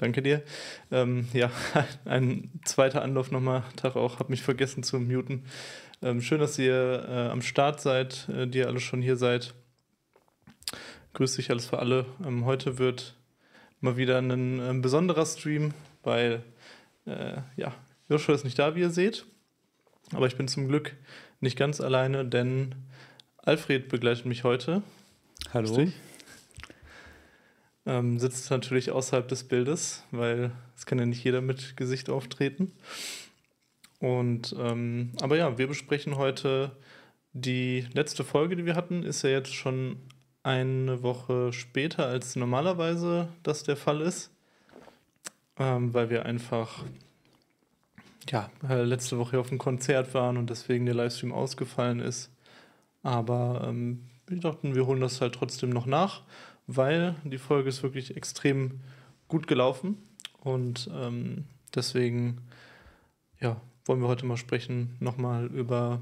Danke dir. Ähm, ja, ein zweiter Anlauf nochmal, Tag auch, habe mich vergessen zu muten. Ähm, schön, dass ihr äh, am Start seid, äh, die ihr alle schon hier seid. Grüß dich alles für alle. Ähm, heute wird mal wieder ein, ein ähm, besonderer Stream, weil äh, ja, Joshua ist nicht da, wie ihr seht. Aber ich bin zum Glück nicht ganz alleine, denn Alfred begleitet mich heute. Hallo ähm, sitzt natürlich außerhalb des Bildes, weil es kann ja nicht jeder mit Gesicht auftreten. Und ähm, aber ja, wir besprechen heute die letzte Folge, die wir hatten, ist ja jetzt schon eine Woche später, als normalerweise das der Fall ist, ähm, weil wir einfach ja, äh, letzte Woche auf einem Konzert waren und deswegen der Livestream ausgefallen ist. Aber ähm, wir dachten, wir holen das halt trotzdem noch nach weil die Folge ist wirklich extrem gut gelaufen und ähm, deswegen ja, wollen wir heute mal sprechen nochmal über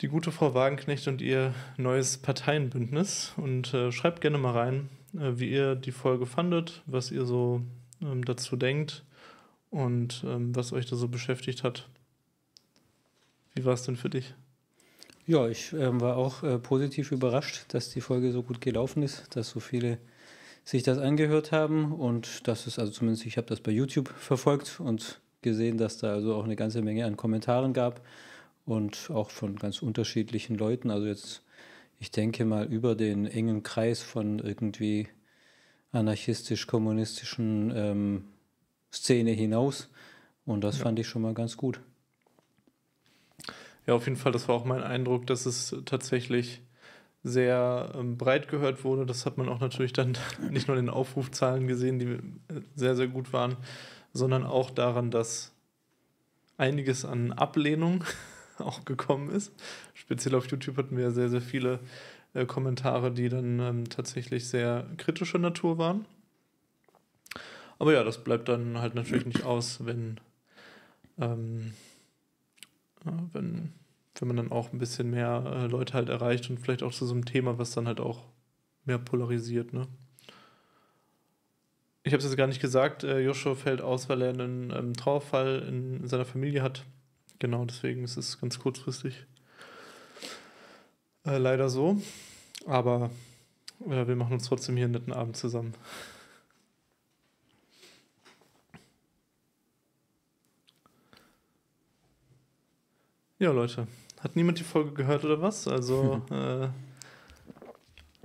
die gute Frau Wagenknecht und ihr neues Parteienbündnis und äh, schreibt gerne mal rein, äh, wie ihr die Folge fandet, was ihr so ähm, dazu denkt und ähm, was euch da so beschäftigt hat. Wie war es denn für dich? Ja, ich äh, war auch äh, positiv überrascht, dass die Folge so gut gelaufen ist, dass so viele sich das angehört haben und dass es, also zumindest ich habe das bei YouTube verfolgt und gesehen, dass da also auch eine ganze Menge an Kommentaren gab und auch von ganz unterschiedlichen Leuten. Also jetzt, ich denke mal, über den engen Kreis von irgendwie anarchistisch-kommunistischen ähm, Szene hinaus. Und das ja. fand ich schon mal ganz gut. Ja, auf jeden Fall, das war auch mein Eindruck, dass es tatsächlich sehr ähm, breit gehört wurde. Das hat man auch natürlich dann nicht nur in den Aufrufzahlen gesehen, die äh, sehr, sehr gut waren, sondern auch daran, dass einiges an Ablehnung auch gekommen ist. Speziell auf YouTube hatten wir sehr, sehr viele äh, Kommentare, die dann ähm, tatsächlich sehr kritischer Natur waren. Aber ja, das bleibt dann halt natürlich nicht aus, wenn ähm, ja, wenn, wenn man dann auch ein bisschen mehr äh, Leute halt erreicht und vielleicht auch zu so einem Thema, was dann halt auch mehr polarisiert, ne? Ich habe es jetzt gar nicht gesagt, äh, Joshua fällt aus, weil er einen ähm, Trauerfall in, in seiner Familie hat. Genau, deswegen ist es ganz kurzfristig äh, leider so. Aber wir machen uns trotzdem hier einen netten Abend zusammen. Ja, Leute. Hat niemand die Folge gehört oder was? Also äh,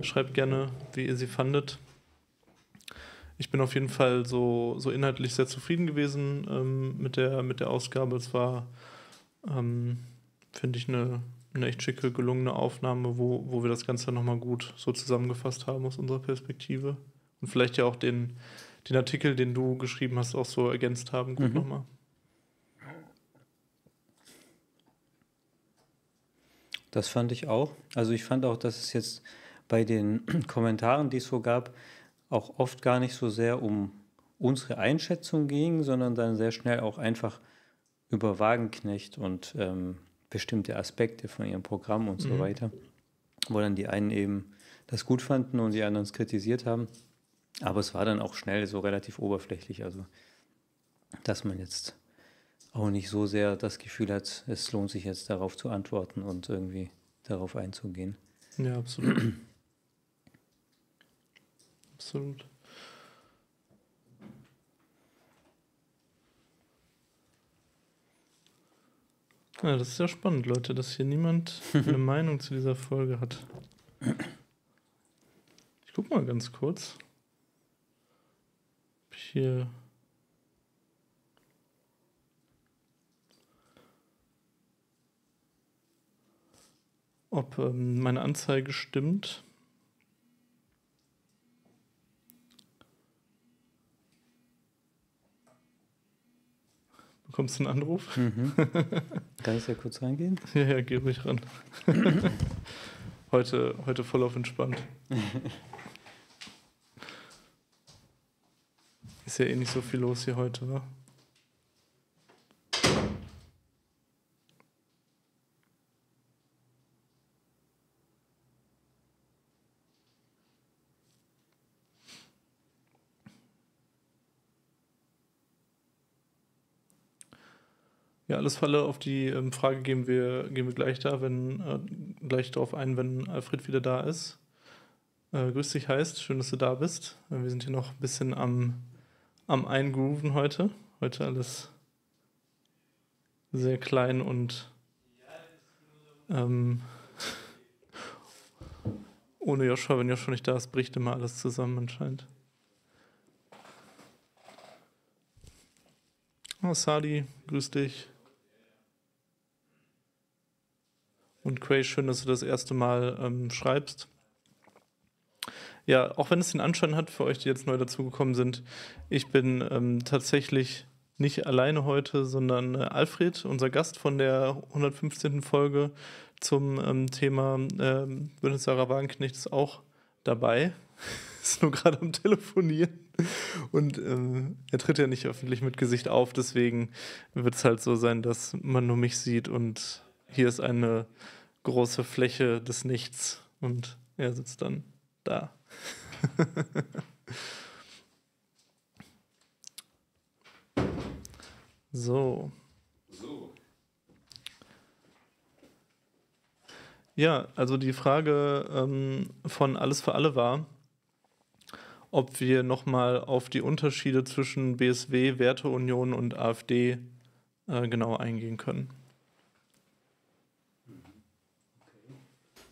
schreibt gerne, wie ihr sie fandet. Ich bin auf jeden Fall so, so inhaltlich sehr zufrieden gewesen ähm, mit, der, mit der Ausgabe. Es war, ähm, finde ich, eine, eine echt schicke, gelungene Aufnahme, wo, wo wir das Ganze nochmal gut so zusammengefasst haben aus unserer Perspektive. Und vielleicht ja auch den, den Artikel, den du geschrieben hast, auch so ergänzt haben, gut mhm. nochmal. Das fand ich auch. Also ich fand auch, dass es jetzt bei den Kommentaren, die es so gab, auch oft gar nicht so sehr um unsere Einschätzung ging, sondern dann sehr schnell auch einfach über Wagenknecht und ähm, bestimmte Aspekte von ihrem Programm und so mhm. weiter, wo dann die einen eben das gut fanden und die anderen es kritisiert haben. Aber es war dann auch schnell so relativ oberflächlich, also dass man jetzt auch nicht so sehr das Gefühl hat, es lohnt sich jetzt darauf zu antworten und irgendwie darauf einzugehen. Ja, absolut. absolut. Ja, das ist ja spannend, Leute, dass hier niemand eine Meinung zu dieser Folge hat. Ich guck mal ganz kurz. Ob ich hier. Ob ähm, meine Anzeige stimmt. Bekommst du einen Anruf? Mhm. Kann ich ja kurz reingehen? Ja, ja, geh ruhig ran. heute, heute voll auf entspannt. Ist ja eh nicht so viel los hier heute, wa? Ja, alles Falle auf die ähm, Frage gehen wir, gehen wir gleich da, wenn äh, gleich darauf ein, wenn Alfred wieder da ist. Äh, grüß dich heißt, schön, dass du da bist. Wir sind hier noch ein bisschen am, am Eingrooven heute. Heute alles sehr klein und ähm, ohne Joshua, wenn Joshua nicht da ist, bricht immer alles zusammen anscheinend. Oh, Sadi, grüß dich. Und Cray, schön, dass du das erste Mal ähm, schreibst. Ja, auch wenn es den Anschein hat für euch, die jetzt neu dazugekommen sind, ich bin ähm, tatsächlich nicht alleine heute, sondern äh, Alfred, unser Gast von der 115. Folge zum ähm, Thema ähm, Bündnis Sarah Wagenknecht ist auch dabei. ist nur gerade am Telefonieren. Und ähm, er tritt ja nicht öffentlich mit Gesicht auf, deswegen wird es halt so sein, dass man nur mich sieht und hier ist eine große Fläche des Nichts und er sitzt dann da. so. So. Ja, also die Frage ähm, von Alles für alle war, ob wir nochmal auf die Unterschiede zwischen BSW, Werteunion und AfD äh, genau eingehen können.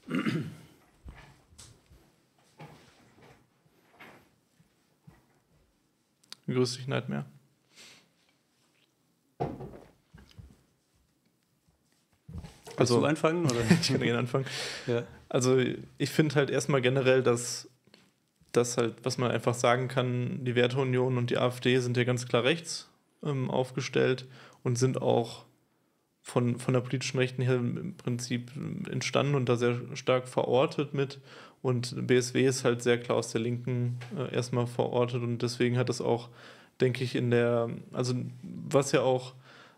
Grüß dich, Nightmare. Also, Willst du anfangen? Oder? ich kann gerne anfangen. Ja. Also ich finde halt erstmal generell, dass das halt, was man einfach sagen kann, die Werteunion und die AfD sind ja ganz klar rechts ähm, aufgestellt und sind auch von, von der politischen Rechten her im Prinzip entstanden und da sehr stark verortet mit. Und BSW ist halt sehr klar aus der Linken äh, erstmal verortet und deswegen hat es auch, denke ich, in der, also was ja auch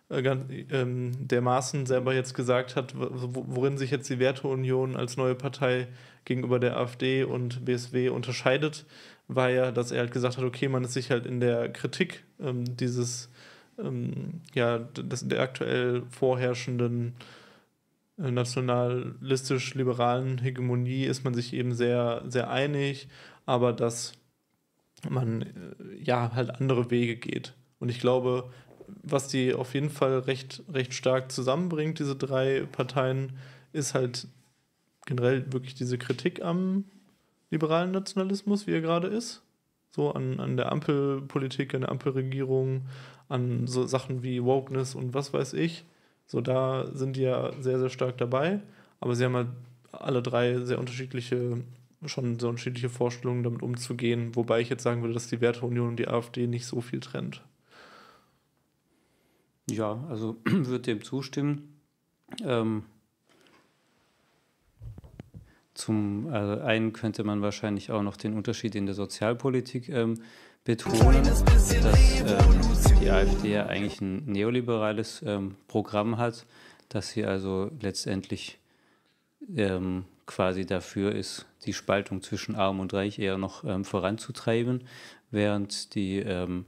äh, ähm, der Maaßen selber jetzt gesagt hat, worin sich jetzt die Werteunion als neue Partei gegenüber der AfD und BSW unterscheidet, war ja, dass er halt gesagt hat, okay, man ist sich halt in der Kritik ähm, dieses ähm, ja, das, der aktuell vorherrschenden äh, nationalistisch-liberalen Hegemonie ist man sich eben sehr, sehr einig, aber dass man äh, ja halt andere Wege geht. Und ich glaube, was die auf jeden Fall recht, recht stark zusammenbringt, diese drei Parteien, ist halt generell wirklich diese Kritik am liberalen Nationalismus, wie er gerade ist. So an, an der Ampelpolitik, an der Ampelregierung, an so Sachen wie Wokeness und was weiß ich. So, da sind die ja sehr, sehr stark dabei. Aber sie haben halt alle drei sehr unterschiedliche, schon sehr unterschiedliche Vorstellungen, damit umzugehen. Wobei ich jetzt sagen würde, dass die Werteunion und die AfD nicht so viel trennt. Ja, also würde dem zustimmen. Ähm, zum also einen könnte man wahrscheinlich auch noch den Unterschied in der Sozialpolitik ähm, betonen, dass ähm, die AfD ja eigentlich ein neoliberales ähm, Programm hat, dass sie also letztendlich ähm, quasi dafür ist, die Spaltung zwischen Arm und Reich eher noch ähm, voranzutreiben, während die ähm,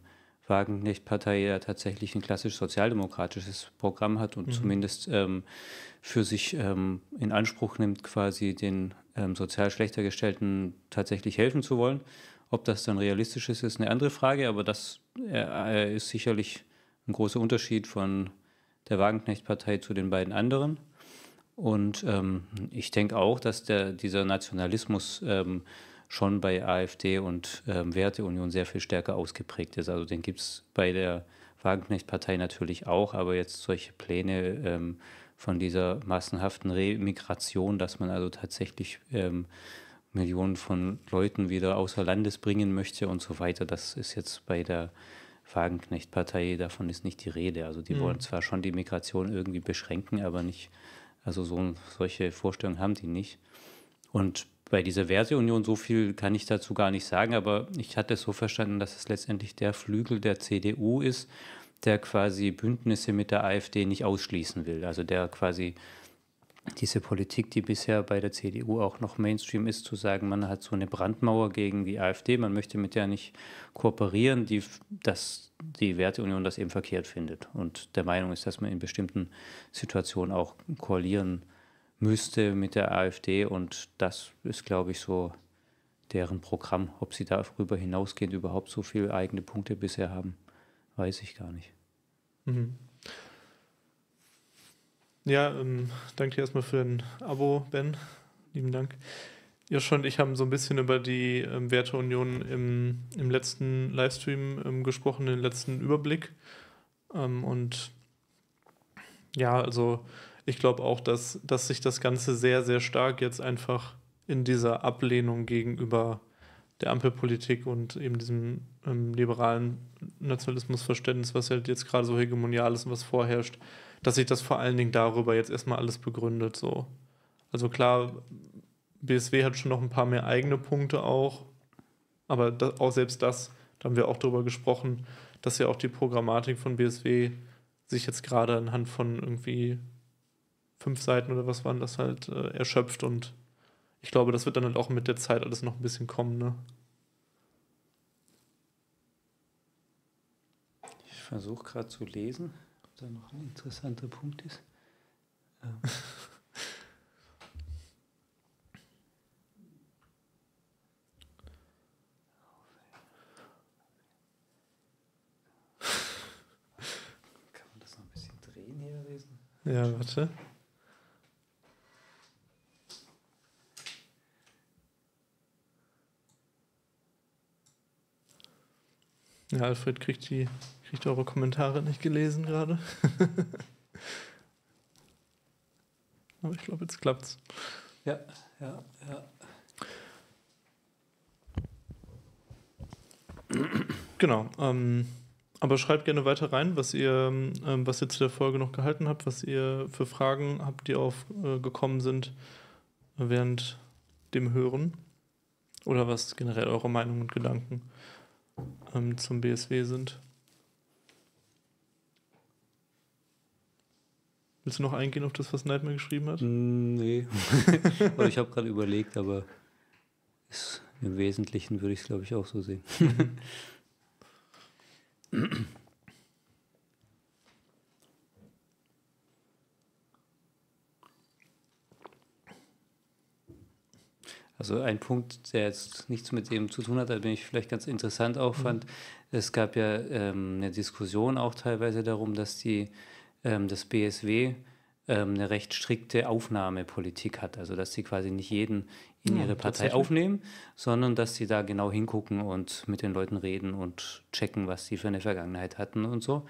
Wagenknecht-Partei ja tatsächlich ein klassisch sozialdemokratisches Programm hat und mhm. zumindest ähm, für sich in Anspruch nimmt, quasi den sozial schlechter gestellten tatsächlich helfen zu wollen ob das dann realistisch ist, ist eine andere Frage, aber das äh, ist sicherlich ein großer Unterschied von der Wagenknecht-Partei zu den beiden anderen. Und ähm, ich denke auch, dass der, dieser Nationalismus ähm, schon bei AfD und ähm, Werteunion sehr viel stärker ausgeprägt ist. Also den gibt es bei der Wagenknecht-Partei natürlich auch, aber jetzt solche Pläne ähm, von dieser massenhaften Remigration, dass man also tatsächlich ähm, Millionen von Leuten wieder außer Landes bringen möchte und so weiter, das ist jetzt bei der Wagenknecht-Partei, davon ist nicht die Rede. Also die mhm. wollen zwar schon die Migration irgendwie beschränken, aber nicht, also so, solche Vorstellungen haben die nicht. Und bei dieser Werteunion, so viel kann ich dazu gar nicht sagen, aber ich hatte es so verstanden, dass es letztendlich der Flügel der CDU ist, der quasi Bündnisse mit der AfD nicht ausschließen will. Also der quasi diese Politik, die bisher bei der CDU auch noch Mainstream ist, zu sagen, man hat so eine Brandmauer gegen die AfD, man möchte mit der nicht kooperieren, die, dass die Werteunion das eben verkehrt findet und der Meinung ist, dass man in bestimmten Situationen auch koalieren müsste mit der AfD und das ist, glaube ich, so deren Programm. Ob sie darüber hinausgehend überhaupt so viele eigene Punkte bisher haben, weiß ich gar nicht. Mhm. Ja, ähm, danke dir erstmal für dein Abo, Ben. Lieben Dank. Ja, schon, ich habe so ein bisschen über die ähm, Werteunion im, im letzten Livestream ähm, gesprochen, den letzten Überblick. Ähm, und ja, also ich glaube auch, dass, dass sich das Ganze sehr, sehr stark jetzt einfach in dieser Ablehnung gegenüber der Ampelpolitik und eben diesem ähm, liberalen Nationalismusverständnis, was halt jetzt gerade so hegemonial ist und was vorherrscht, dass sich das vor allen Dingen darüber jetzt erstmal alles begründet. So. Also klar, BSW hat schon noch ein paar mehr eigene Punkte auch, aber das, auch selbst das, da haben wir auch darüber gesprochen, dass ja auch die Programmatik von BSW sich jetzt gerade anhand von irgendwie fünf Seiten oder was waren das halt äh, erschöpft und ich glaube, das wird dann halt auch mit der Zeit alles noch ein bisschen kommen, ne? Ich versuche gerade zu lesen da noch ein interessanter Punkt ist. Ähm. Kann man das noch ein bisschen drehen hier lesen? Ja, warte. Ja, Alfred kriegt die Kriegt eure Kommentare nicht gelesen gerade. Aber ich glaube, jetzt klappt's. Ja, ja, ja. Genau. Ähm, aber schreibt gerne weiter rein, was ihr, ähm, was ihr zu der Folge noch gehalten habt, was ihr für Fragen habt, die aufgekommen äh, sind während dem Hören. Oder was generell eure Meinung und Gedanken ähm, zum BSW sind. Willst du noch eingehen auf das, was Nightmare geschrieben hat? Mm, nee. ich habe gerade überlegt, aber im Wesentlichen würde ich es, glaube ich, auch so sehen. Also ein Punkt, der jetzt nichts mit dem zu tun hat, den ich vielleicht ganz interessant auch mhm. fand. Mhm. Es gab ja ähm, eine Diskussion auch teilweise darum, dass die ähm, das BSW ähm, eine recht strikte Aufnahmepolitik hat. Also dass sie quasi nicht jeden in ja, ihre Partei aufnehmen, sondern dass sie da genau hingucken und mit den Leuten reden und checken, was sie für eine Vergangenheit hatten und so.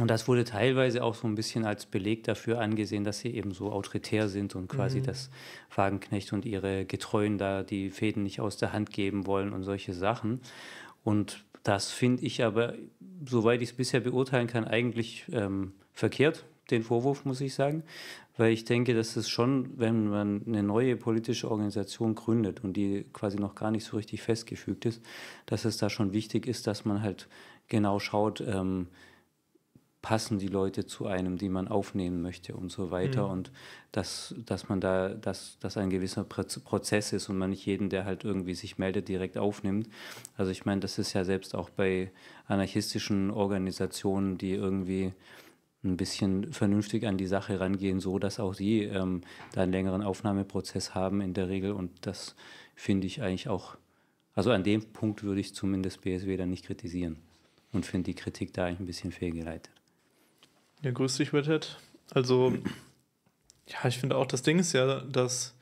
Und das wurde teilweise auch so ein bisschen als Beleg dafür angesehen, dass sie eben so autoritär sind und quasi mhm. das Wagenknecht und ihre Getreuen da die Fäden nicht aus der Hand geben wollen und solche Sachen. Und das finde ich aber, soweit ich es bisher beurteilen kann, eigentlich ähm, verkehrt, den Vorwurf, muss ich sagen, weil ich denke, dass es schon, wenn man eine neue politische Organisation gründet und die quasi noch gar nicht so richtig festgefügt ist, dass es da schon wichtig ist, dass man halt genau schaut, ähm, passen die Leute zu einem, die man aufnehmen möchte und so weiter. Mhm. Und dass, dass man da, dass das ein gewisser Prozess ist und man nicht jeden, der halt irgendwie sich meldet, direkt aufnimmt. Also ich meine, das ist ja selbst auch bei anarchistischen Organisationen, die irgendwie ein bisschen vernünftig an die Sache rangehen, so dass auch sie ähm, da einen längeren Aufnahmeprozess haben in der Regel. Und das finde ich eigentlich auch, also an dem Punkt würde ich zumindest BSW dann nicht kritisieren und finde die Kritik da eigentlich ein bisschen fehlgeleitet. Ja, grüß dich, Redhead. Also, ja, ich finde auch, das Ding ist ja, dass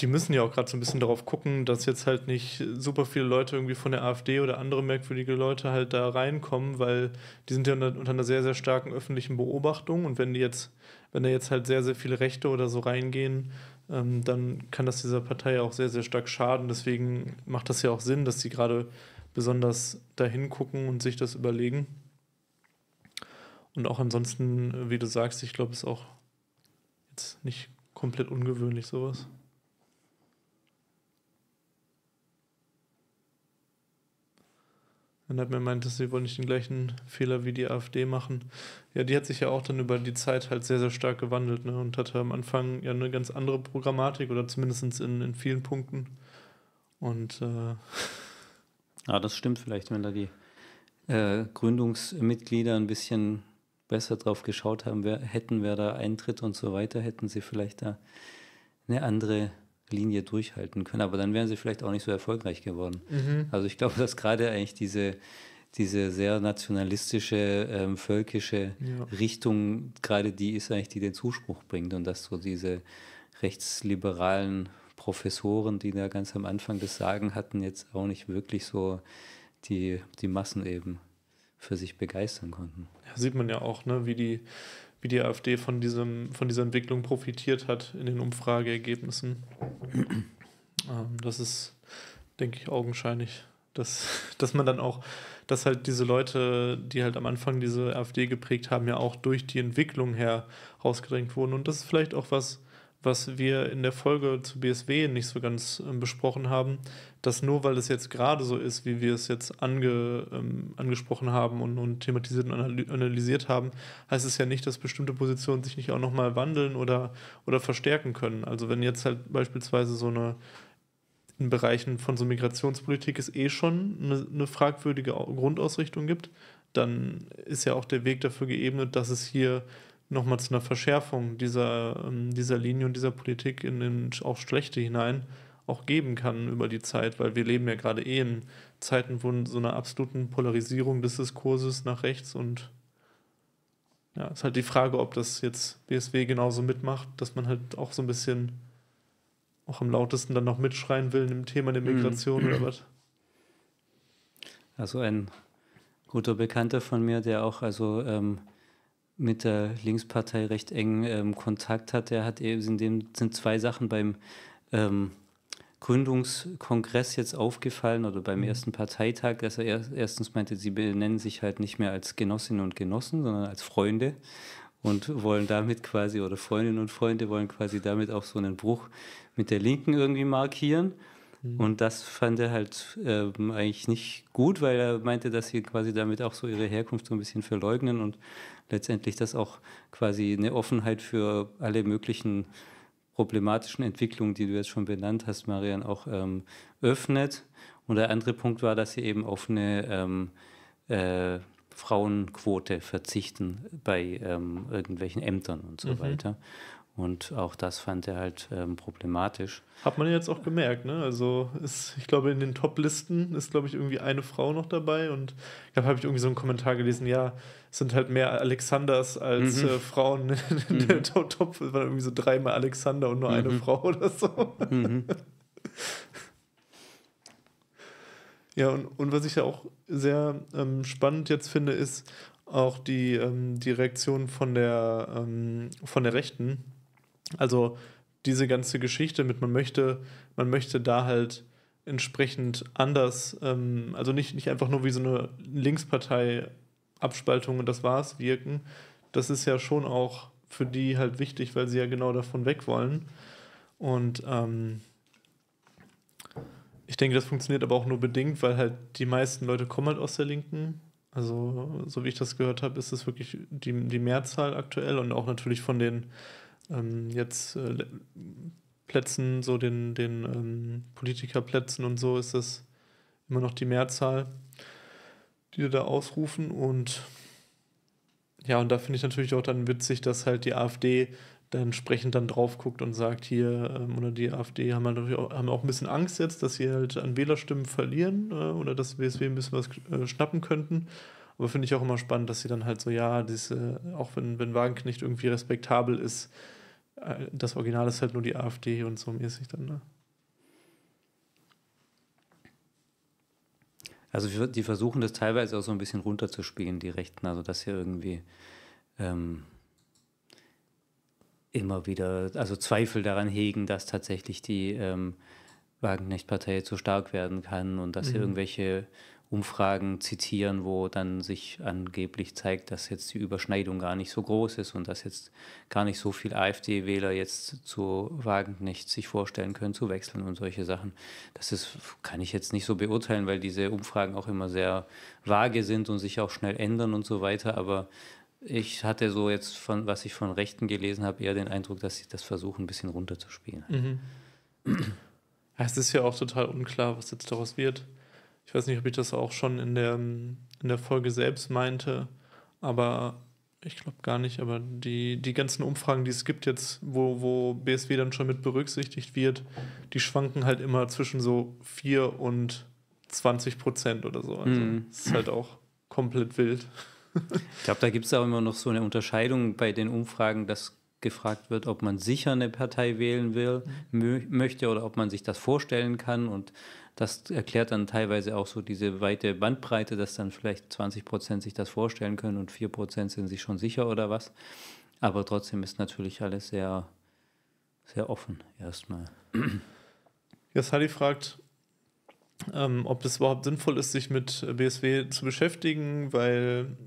die müssen ja auch gerade so ein bisschen darauf gucken, dass jetzt halt nicht super viele Leute irgendwie von der AfD oder andere merkwürdige Leute halt da reinkommen, weil die sind ja unter, unter einer sehr, sehr starken öffentlichen Beobachtung und wenn die jetzt, wenn da jetzt halt sehr, sehr viele Rechte oder so reingehen, ähm, dann kann das dieser Partei auch sehr, sehr stark schaden. Deswegen macht das ja auch Sinn, dass sie gerade besonders dahin gucken und sich das überlegen. Und auch ansonsten, wie du sagst, ich glaube, es ist auch jetzt nicht komplett ungewöhnlich sowas. Dann hat mir meint, dass sie wollen nicht den gleichen Fehler wie die AfD machen. Ja, die hat sich ja auch dann über die Zeit halt sehr, sehr stark gewandelt ne? und hatte am Anfang ja eine ganz andere Programmatik oder zumindest in, in vielen Punkten. Und äh ja, das stimmt vielleicht, wenn da die äh, Gründungsmitglieder ein bisschen besser drauf geschaut haben, wer, hätten, wer da eintritt und so weiter, hätten sie vielleicht da eine andere Linie durchhalten können. Aber dann wären sie vielleicht auch nicht so erfolgreich geworden. Mhm. Also ich glaube, dass gerade eigentlich diese, diese sehr nationalistische, ähm, völkische ja. Richtung gerade die ist eigentlich, die den Zuspruch bringt und dass so diese rechtsliberalen Professoren, die da ganz am Anfang das Sagen hatten, jetzt auch nicht wirklich so die, die Massen eben für sich begeistern konnten. Ja, sieht man ja auch, ne, wie die wie die AfD von, diesem, von dieser Entwicklung profitiert hat in den Umfrageergebnissen. ähm, das ist, denke ich, augenscheinlich, dass, dass man dann auch, dass halt diese Leute, die halt am Anfang diese AfD geprägt haben, ja auch durch die Entwicklung her rausgedrängt wurden. Und das ist vielleicht auch was, was wir in der Folge zu BSW nicht so ganz äh, besprochen haben, dass nur weil es jetzt gerade so ist, wie wir es jetzt ange, ähm, angesprochen haben und, und thematisiert und analysiert haben, heißt es ja nicht, dass bestimmte Positionen sich nicht auch nochmal wandeln oder, oder verstärken können. Also wenn jetzt halt beispielsweise so eine in Bereichen von so Migrationspolitik es eh schon eine, eine fragwürdige Grundausrichtung gibt, dann ist ja auch der Weg dafür geebnet, dass es hier nochmal zu einer Verschärfung dieser, ähm, dieser Linie und dieser Politik in, in auch Schlechte hinein auch geben kann über die Zeit, weil wir leben ja gerade eh in Zeiten von so einer absoluten Polarisierung des Diskurses nach rechts und ja, ist halt die Frage, ob das jetzt BSW genauso mitmacht, dass man halt auch so ein bisschen auch am lautesten dann noch mitschreien will im Thema der mhm. Migration mhm. oder was. Also ein guter Bekannter von mir, der auch also ähm, mit der Linkspartei recht eng ähm, Kontakt hat. Er hat eben in dem sind zwei Sachen beim ähm, Gründungskongress jetzt aufgefallen oder beim mhm. ersten Parteitag, dass er erst, erstens meinte, sie benennen sich halt nicht mehr als Genossinnen und Genossen, sondern als Freunde und wollen damit quasi, oder Freundinnen und Freunde wollen quasi damit auch so einen Bruch mit der Linken irgendwie markieren. Mhm. Und das fand er halt ähm, eigentlich nicht gut, weil er meinte, dass sie quasi damit auch so ihre Herkunft so ein bisschen verleugnen und letztendlich das auch quasi eine Offenheit für alle möglichen problematischen Entwicklungen, die du jetzt schon benannt hast, Marian, auch ähm, öffnet. Und der andere Punkt war, dass sie eben auf eine ähm, äh, Frauenquote verzichten bei ähm, irgendwelchen Ämtern und so mhm. weiter. Und auch das fand er halt ähm, problematisch. Hat man jetzt auch gemerkt, ne? Also ist, ich glaube, in den Top-Listen ist, glaube ich, irgendwie eine Frau noch dabei. Und da habe ich irgendwie so einen Kommentar gelesen, ja, es sind halt mehr Alexanders als mhm. äh, Frauen. In mhm. der Top waren irgendwie so dreimal Alexander und nur mhm. eine Frau oder so. Mhm. ja, und, und was ich ja auch sehr ähm, spannend jetzt finde, ist auch die, ähm, die Reaktion von der, ähm, von der Rechten also diese ganze Geschichte mit, man möchte, man möchte da halt entsprechend anders, ähm, also nicht, nicht einfach nur wie so eine Linkspartei Abspaltung und das war's wirken. Das ist ja schon auch für die halt wichtig, weil sie ja genau davon weg wollen. Und ähm, ich denke, das funktioniert aber auch nur bedingt, weil halt die meisten Leute kommen halt aus der Linken. Also, so wie ich das gehört habe, ist es wirklich die, die Mehrzahl aktuell und auch natürlich von den ähm, jetzt äh, Plätzen, so den, den ähm, Politikerplätzen und so ist das immer noch die Mehrzahl, die da ausrufen. Und ja, und da finde ich natürlich auch dann witzig, dass halt die AfD da entsprechend dann drauf guckt und sagt hier, ähm, oder die AfD haben halt auch, haben auch ein bisschen Angst jetzt, dass sie halt an Wählerstimmen verlieren äh, oder dass WSW ein bisschen was äh, schnappen könnten. Aber finde ich auch immer spannend, dass sie dann halt so, ja, diese, auch wenn, wenn Wagenknecht irgendwie respektabel ist, das Original ist halt nur die AfD und so mäßig dann, ne? Also die versuchen das teilweise auch so ein bisschen runterzuspielen, die Rechten, also dass sie irgendwie ähm, immer wieder, also Zweifel daran hegen, dass tatsächlich die ähm, Wagenknecht-Partei zu stark werden kann und dass mhm. sie irgendwelche Umfragen zitieren, wo dann sich angeblich zeigt, dass jetzt die Überschneidung gar nicht so groß ist und dass jetzt gar nicht so viele AfD-Wähler jetzt zu Wagenknecht sich vorstellen können, zu wechseln und solche Sachen. Das ist, kann ich jetzt nicht so beurteilen, weil diese Umfragen auch immer sehr vage sind und sich auch schnell ändern und so weiter. Aber ich hatte so jetzt von, was ich von Rechten gelesen habe, eher den Eindruck, dass sie das versuchen, ein bisschen runterzuspielen. Mhm. Es ist ja auch total unklar, was jetzt daraus wird. Ich weiß nicht, ob ich das auch schon in der, in der Folge selbst meinte, aber ich glaube gar nicht. Aber die, die ganzen Umfragen, die es gibt jetzt, wo, wo BSW dann schon mit berücksichtigt wird, die schwanken halt immer zwischen so 4 und 20 Prozent oder so. Also das ist halt auch komplett wild. ich glaube, da gibt es auch immer noch so eine Unterscheidung bei den Umfragen, dass gefragt wird, ob man sicher eine Partei wählen will, mhm. möchte oder ob man sich das vorstellen kann. Und das erklärt dann teilweise auch so diese weite Bandbreite, dass dann vielleicht 20 Prozent sich das vorstellen können und 4 Prozent sind sich schon sicher oder was. Aber trotzdem ist natürlich alles sehr, sehr offen erstmal. Ja, Sally fragt, ähm, ob es überhaupt sinnvoll ist, sich mit BSW zu beschäftigen, weil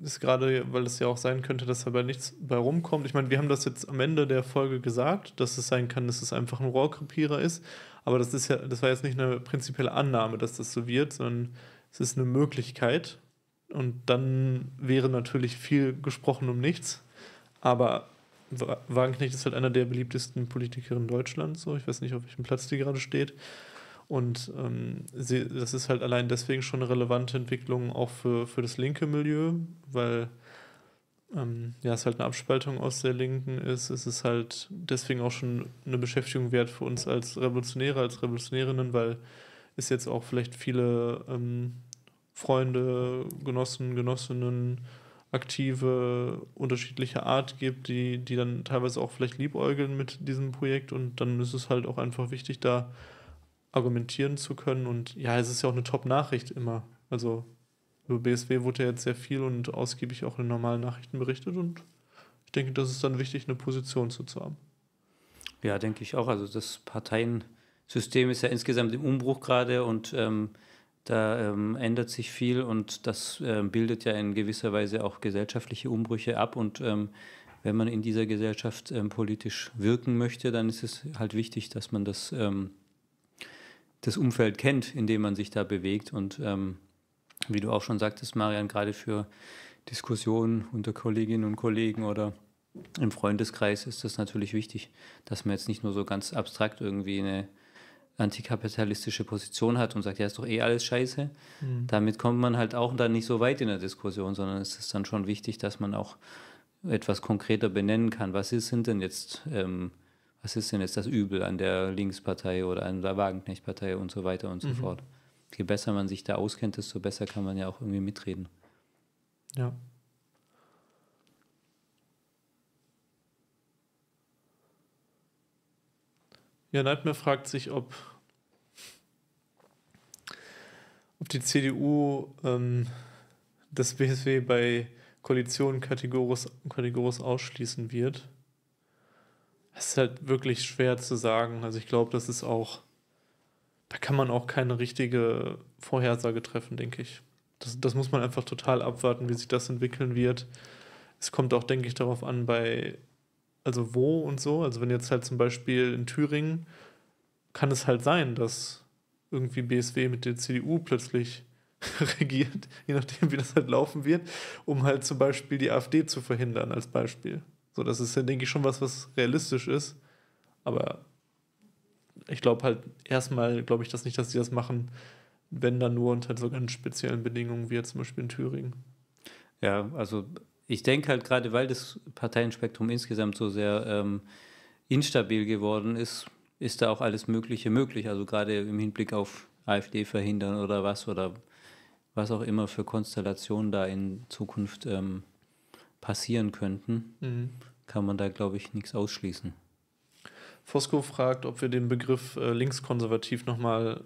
es gerade, weil es ja auch sein könnte, dass dabei nichts bei rumkommt. Ich meine, wir haben das jetzt am Ende der Folge gesagt, dass es sein kann, dass es einfach ein Rohrkrepierer ist. Aber das ist ja, das war jetzt nicht eine prinzipielle Annahme, dass das so wird, sondern es ist eine Möglichkeit. Und dann wäre natürlich viel gesprochen um nichts. Aber Wagenknecht ist halt einer der beliebtesten Politikerinnen Deutschlands. So, ich weiß nicht, auf welchem Platz die gerade steht. Und ähm, sie, das ist halt allein deswegen schon eine relevante Entwicklung auch für, für das linke Milieu, weil ähm, ja, es halt eine Abspaltung aus der Linken ist. Es ist halt deswegen auch schon eine Beschäftigung wert für uns als Revolutionäre, als Revolutionärinnen, weil es jetzt auch vielleicht viele ähm, Freunde, Genossen, Genossinnen, Aktive unterschiedlicher Art gibt, die, die dann teilweise auch vielleicht liebäugeln mit diesem Projekt und dann ist es halt auch einfach wichtig, da argumentieren zu können und ja, es ist ja auch eine Top-Nachricht immer. Also über BSW wurde ja jetzt sehr viel und ausgiebig auch in normalen Nachrichten berichtet und ich denke, das ist dann wichtig, eine Position zu, haben. Ja, denke ich auch. Also das Parteiensystem ist ja insgesamt im Umbruch gerade und ähm, da ähm, ändert sich viel und das ähm, bildet ja in gewisser Weise auch gesellschaftliche Umbrüche ab und ähm, wenn man in dieser Gesellschaft ähm, politisch wirken möchte, dann ist es halt wichtig, dass man das, ähm, das Umfeld kennt, in dem man sich da bewegt und wie du auch schon sagtest, Marian, gerade für Diskussionen unter Kolleginnen und Kollegen oder im Freundeskreis ist das natürlich wichtig, dass man jetzt nicht nur so ganz abstrakt irgendwie eine antikapitalistische Position hat und sagt, ja, ist doch eh alles scheiße. Mhm. Damit kommt man halt auch dann nicht so weit in der Diskussion, sondern es ist dann schon wichtig, dass man auch etwas konkreter benennen kann. Was ist, sind denn jetzt, ähm, was ist denn jetzt das Übel an der Linkspartei oder an der Wagenknechtpartei und so weiter und so mhm. fort je besser man sich da auskennt, desto besser kann man ja auch irgendwie mitreden. Ja. Ja, Nightmare fragt sich, ob, ob die CDU ähm, das BSW bei Koalitionen kategorisch, kategorisch ausschließen wird. Es ist halt wirklich schwer zu sagen. Also ich glaube, das ist auch da kann man auch keine richtige Vorhersage treffen, denke ich. Das, das muss man einfach total abwarten, wie sich das entwickeln wird. Es kommt auch, denke ich, darauf an, bei, also wo und so. Also wenn jetzt halt zum Beispiel in Thüringen kann es halt sein, dass irgendwie BSW mit der CDU plötzlich regiert, je nachdem, wie das halt laufen wird, um halt zum Beispiel die AfD zu verhindern, als Beispiel. So, das ist ja, denke ich, schon was, was realistisch ist. Aber ich glaube halt erstmal, glaube ich das nicht, dass sie das machen, wenn dann nur unter so ganz speziellen Bedingungen wie jetzt zum Beispiel in Thüringen. Ja, also ich denke halt gerade, weil das Parteienspektrum insgesamt so sehr ähm, instabil geworden ist, ist da auch alles Mögliche möglich. Also gerade im Hinblick auf AfD verhindern oder was oder was auch immer für Konstellationen da in Zukunft ähm, passieren könnten, mhm. kann man da, glaube ich, nichts ausschließen. Fosco fragt, ob wir den Begriff äh, linkskonservativ nochmal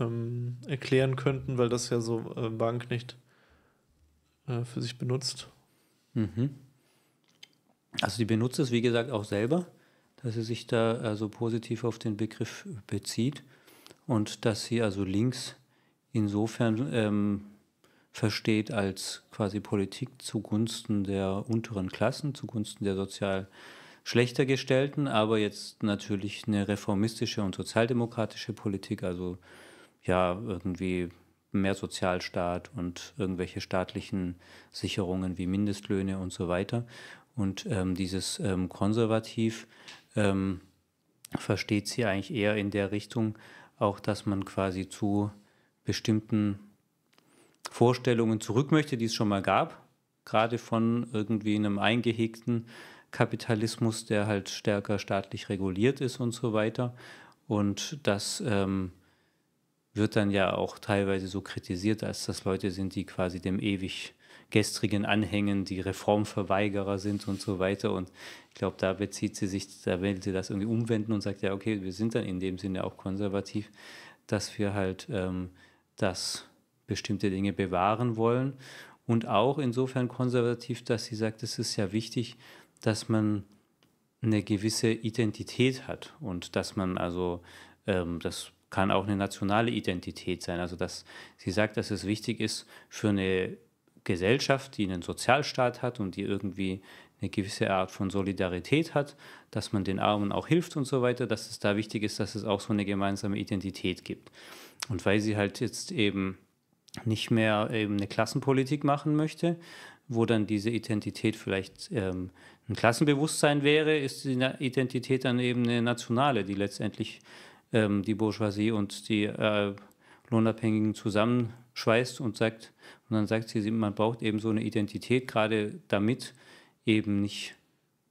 ähm, erklären könnten, weil das ja so äh, Bank nicht äh, für sich benutzt. Mhm. Also die benutzt es, wie gesagt, auch selber, dass sie sich da also positiv auf den Begriff bezieht und dass sie also links insofern ähm, versteht als quasi Politik zugunsten der unteren Klassen, zugunsten der sozial schlechter gestellten, aber jetzt natürlich eine reformistische und sozialdemokratische Politik, also ja, irgendwie mehr Sozialstaat und irgendwelche staatlichen Sicherungen wie Mindestlöhne und so weiter. Und ähm, dieses ähm, konservativ ähm, versteht sie eigentlich eher in der Richtung, auch dass man quasi zu bestimmten Vorstellungen zurück möchte, die es schon mal gab, gerade von irgendwie einem eingehegten Kapitalismus, der halt stärker staatlich reguliert ist und so weiter. Und das ähm, wird dann ja auch teilweise so kritisiert, als das Leute sind, die quasi dem ewig gestrigen anhängen, die Reformverweigerer sind und so weiter. Und ich glaube, da bezieht sie sich, da will sie das irgendwie umwenden und sagt, ja, okay, wir sind dann in dem Sinne auch konservativ, dass wir halt ähm, das bestimmte Dinge bewahren wollen. Und auch insofern konservativ, dass sie sagt, es ist ja wichtig, dass man eine gewisse Identität hat und dass man also, ähm, das kann auch eine nationale Identität sein. Also dass sie sagt, dass es wichtig ist für eine Gesellschaft, die einen Sozialstaat hat und die irgendwie eine gewisse Art von Solidarität hat, dass man den Armen auch hilft und so weiter, dass es da wichtig ist, dass es auch so eine gemeinsame Identität gibt. Und weil sie halt jetzt eben nicht mehr eben eine Klassenpolitik machen möchte, wo dann diese Identität vielleicht ähm, ein Klassenbewusstsein wäre, ist die Identität dann eben eine nationale, die letztendlich ähm, die Bourgeoisie und die äh, Lohnabhängigen zusammenschweißt und sagt, und dann sagt sie, man braucht eben so eine Identität, gerade damit eben nicht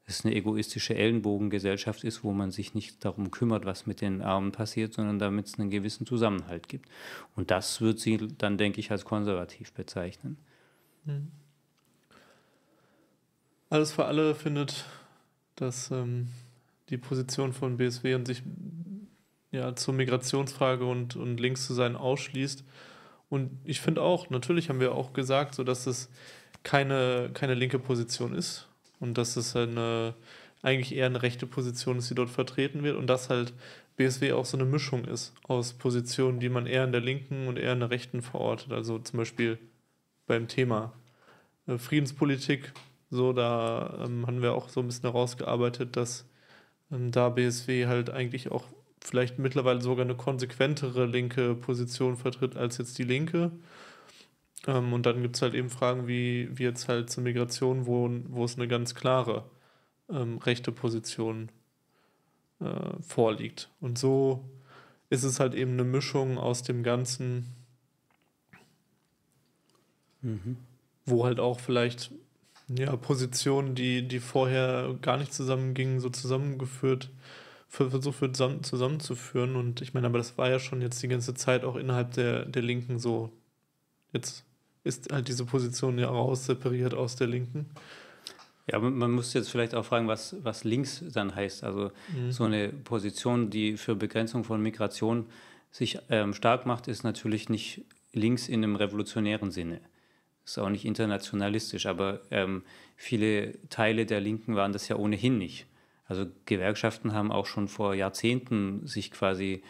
es eine egoistische Ellenbogengesellschaft ist, wo man sich nicht darum kümmert, was mit den Armen passiert, sondern damit es einen gewissen Zusammenhalt gibt. Und das wird sie dann, denke ich, als konservativ bezeichnen. Mhm. Alles für alle findet, dass ähm, die Position von BSW und sich ja, zur Migrationsfrage und, und links zu sein ausschließt. Und ich finde auch, natürlich haben wir auch gesagt, so dass es keine, keine linke Position ist und dass es eine, eigentlich eher eine rechte Position ist, die dort vertreten wird und dass halt BSW auch so eine Mischung ist aus Positionen, die man eher in der linken und eher in der rechten verortet. Also zum Beispiel beim Thema äh, Friedenspolitik, so da ähm, haben wir auch so ein bisschen herausgearbeitet, dass ähm, da BSW halt eigentlich auch vielleicht mittlerweile sogar eine konsequentere linke Position vertritt als jetzt die Linke. Ähm, und dann gibt es halt eben Fragen wie, wie jetzt halt zur Migration, wo, wo es eine ganz klare ähm, rechte Position äh, vorliegt. Und so ist es halt eben eine Mischung aus dem Ganzen, mhm. wo halt auch vielleicht ja, Positionen, die, die vorher gar nicht zusammengingen, so zusammengeführt versucht wird zusammenzuführen. Und ich meine, aber das war ja schon jetzt die ganze Zeit auch innerhalb der, der Linken so. Jetzt ist halt diese Position ja raus separiert aus der Linken. Ja, man muss jetzt vielleicht auch fragen, was, was links dann heißt. Also mhm. so eine Position, die für Begrenzung von Migration sich ähm, stark macht, ist natürlich nicht links in einem revolutionären Sinne. Ist auch nicht internationalistisch, aber ähm, viele Teile der Linken waren das ja ohnehin nicht. Also Gewerkschaften haben auch schon vor Jahrzehnten sich quasi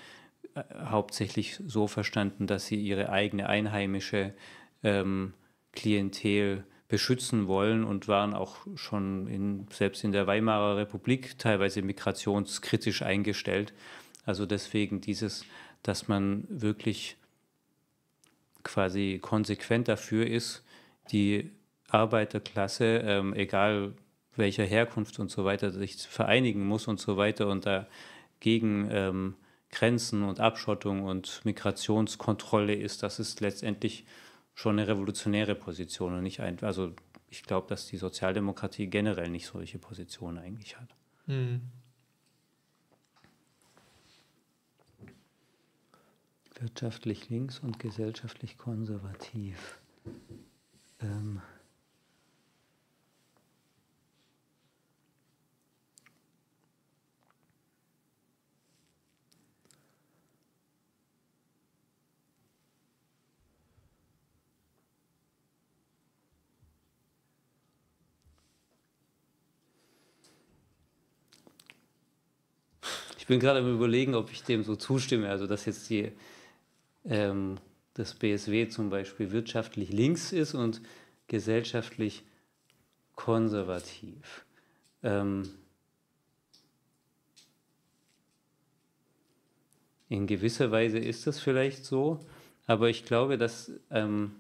äh, hauptsächlich so verstanden, dass sie ihre eigene einheimische ähm, Klientel beschützen wollen und waren auch schon in, selbst in der Weimarer Republik teilweise migrationskritisch eingestellt. Also deswegen dieses, dass man wirklich quasi konsequent dafür ist, die Arbeiterklasse, ähm, egal welcher Herkunft und so weiter sich vereinigen muss und so weiter und dagegen ähm, Grenzen und Abschottung und Migrationskontrolle ist, das ist letztendlich schon eine revolutionäre Position und nicht ein, also ich glaube, dass die Sozialdemokratie generell nicht solche Positionen eigentlich hat. Mhm. Wirtschaftlich links und gesellschaftlich konservativ. Ähm Ich bin gerade am Überlegen, ob ich dem so zustimme. Also, dass jetzt die, ähm, das BSW zum Beispiel wirtschaftlich links ist und gesellschaftlich konservativ. Ähm, in gewisser Weise ist das vielleicht so, aber ich glaube, dass. Ähm,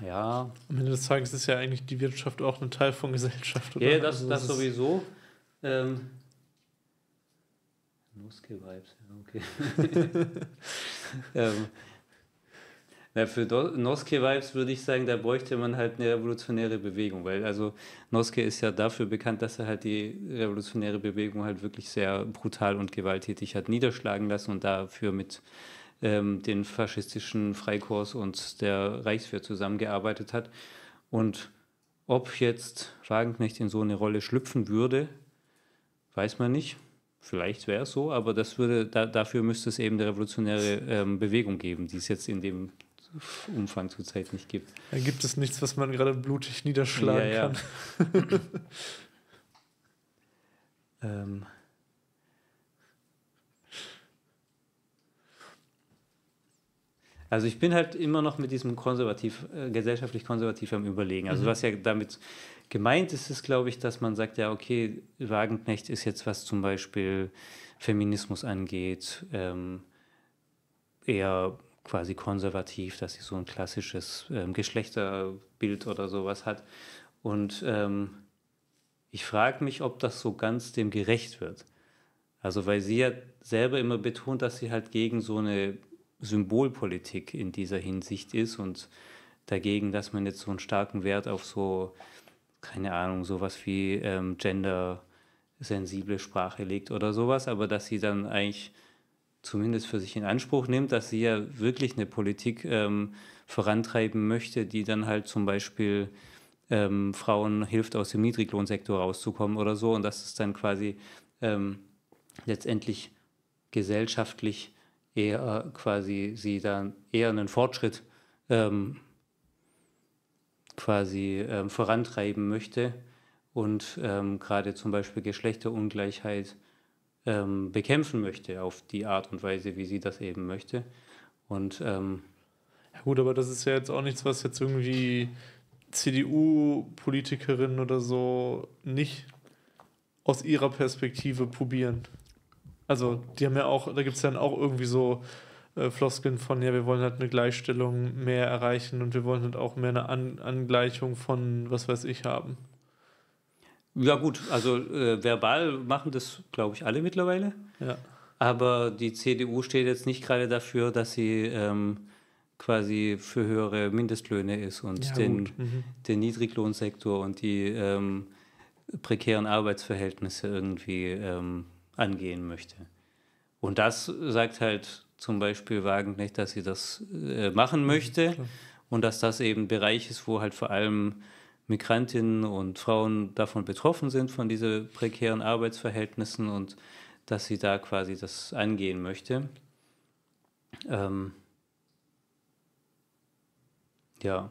ja. Am Ende des Tages ist ja eigentlich die Wirtschaft auch ein Teil von Gesellschaft, oder? Ja, das, also das, das sowieso. Ähm, Noske-Vibes, okay. ähm, ja, für Noske-Vibes würde ich sagen, da bräuchte man halt eine revolutionäre Bewegung, weil also Noske ist ja dafür bekannt, dass er halt die revolutionäre Bewegung halt wirklich sehr brutal und gewalttätig hat niederschlagen lassen und dafür mit ähm, den faschistischen Freikorps und der Reichswehr zusammengearbeitet hat. Und ob jetzt Wagenknecht in so eine Rolle schlüpfen würde, weiß man nicht. Vielleicht wäre es so, aber das würde, da, dafür müsste es eben eine revolutionäre ähm, Bewegung geben, die es jetzt in dem Umfang zurzeit nicht gibt. Da gibt es nichts, was man gerade blutig niederschlagen ja, ja. kann. ähm. Also ich bin halt immer noch mit diesem konservativ, äh, gesellschaftlich konservativ am Überlegen. Also mhm. was ja damit Gemeint ist es, glaube ich, dass man sagt, ja, okay, Wagenknecht ist jetzt, was zum Beispiel Feminismus angeht, ähm, eher quasi konservativ, dass sie so ein klassisches ähm, Geschlechterbild oder sowas hat. Und ähm, ich frage mich, ob das so ganz dem gerecht wird. Also weil sie ja selber immer betont, dass sie halt gegen so eine Symbolpolitik in dieser Hinsicht ist und dagegen, dass man jetzt so einen starken Wert auf so keine Ahnung, sowas wie ähm, gendersensible Sprache legt oder sowas, aber dass sie dann eigentlich zumindest für sich in Anspruch nimmt, dass sie ja wirklich eine Politik ähm, vorantreiben möchte, die dann halt zum Beispiel ähm, Frauen hilft, aus dem Niedriglohnsektor rauszukommen oder so. Und dass es dann quasi ähm, letztendlich gesellschaftlich eher quasi sie dann eher einen Fortschritt ähm, quasi ähm, vorantreiben möchte. Und ähm, gerade zum Beispiel Geschlechterungleichheit ähm, bekämpfen möchte auf die Art und Weise, wie sie das eben möchte. Und ähm, ja gut, aber das ist ja jetzt auch nichts, was jetzt irgendwie CDU-Politikerinnen oder so nicht aus ihrer Perspektive probieren. Also die haben ja auch, da gibt es dann auch irgendwie so äh, Floskeln von, ja, wir wollen halt eine Gleichstellung mehr erreichen und wir wollen halt auch mehr eine An Angleichung von was weiß ich haben. Ja, gut, also äh, verbal machen das, glaube ich, alle mittlerweile. Ja. Aber die CDU steht jetzt nicht gerade dafür, dass sie ähm, quasi für höhere Mindestlöhne ist und ja, den, mhm. den Niedriglohnsektor und die ähm, prekären Arbeitsverhältnisse irgendwie ähm, angehen möchte. Und das sagt halt zum Beispiel Wagenknecht, dass sie das äh, machen möchte ja, und dass das eben ein Bereich ist, wo halt vor allem Migrantinnen und Frauen davon betroffen sind, von diesen prekären Arbeitsverhältnissen und dass sie da quasi das angehen möchte. Ähm, ja,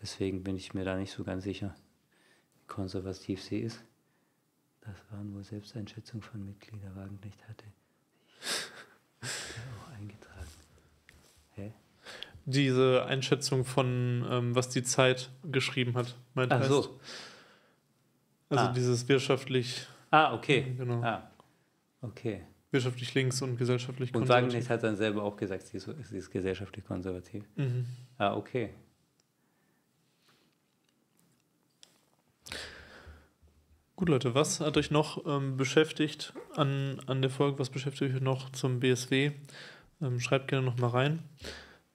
deswegen bin ich mir da nicht so ganz sicher, wie konservativ sie ist. Das war nur Selbsteinschätzung von Mitglieder Wagenknecht hatte. Diese Einschätzung von, ähm, was die Zeit geschrieben hat, meint Ach so. Also ah. dieses wirtschaftlich. Ah, okay. Genau. Ah. Okay. Wirtschaftlich links und gesellschaftlich konservativ. Und Wagenknecht hat dann selber auch gesagt, sie ist, sie ist gesellschaftlich konservativ. Mhm. Ah, okay. Gut, Leute, was hat euch noch ähm, beschäftigt an, an der Folge? Was beschäftigt euch noch zum BSW? Ähm, schreibt gerne noch mal rein.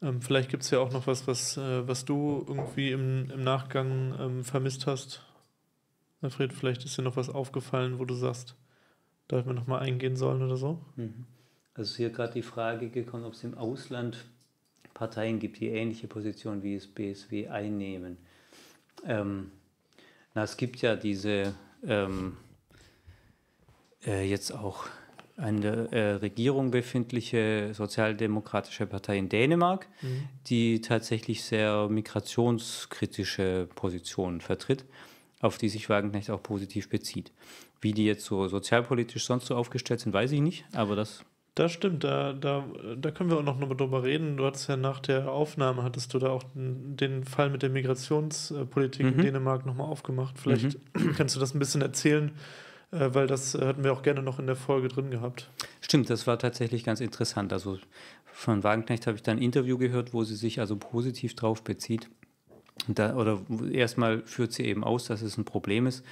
Ähm, vielleicht gibt es ja auch noch was, was, äh, was du irgendwie im, im Nachgang ähm, vermisst hast. Alfred, vielleicht ist dir noch was aufgefallen, wo du sagst, da hätten wir noch mal eingehen sollen oder so. Mhm. Also hier gerade die Frage gekommen, ob es im Ausland Parteien gibt, die ähnliche Positionen wie das BSW einnehmen. Ähm, na, es gibt ja diese ähm, äh, jetzt auch eine äh, Regierung befindliche sozialdemokratische Partei in Dänemark, mhm. die tatsächlich sehr migrationskritische Positionen vertritt, auf die sich Wagenknecht auch positiv bezieht. Wie die jetzt so sozialpolitisch sonst so aufgestellt sind, weiß ich nicht, aber das das stimmt, da, da, da können wir auch noch drüber reden. Du hattest ja nach der Aufnahme, hattest du da auch den Fall mit der Migrationspolitik mhm. in Dänemark nochmal aufgemacht. Vielleicht mhm. kannst du das ein bisschen erzählen, äh, weil das hatten wir auch gerne noch in der Folge drin gehabt. Stimmt, das war tatsächlich ganz interessant. Also von Wagenknecht habe ich da ein Interview gehört, wo sie sich also positiv drauf bezieht. Da, oder erstmal führt sie eben aus, dass es ein Problem ist,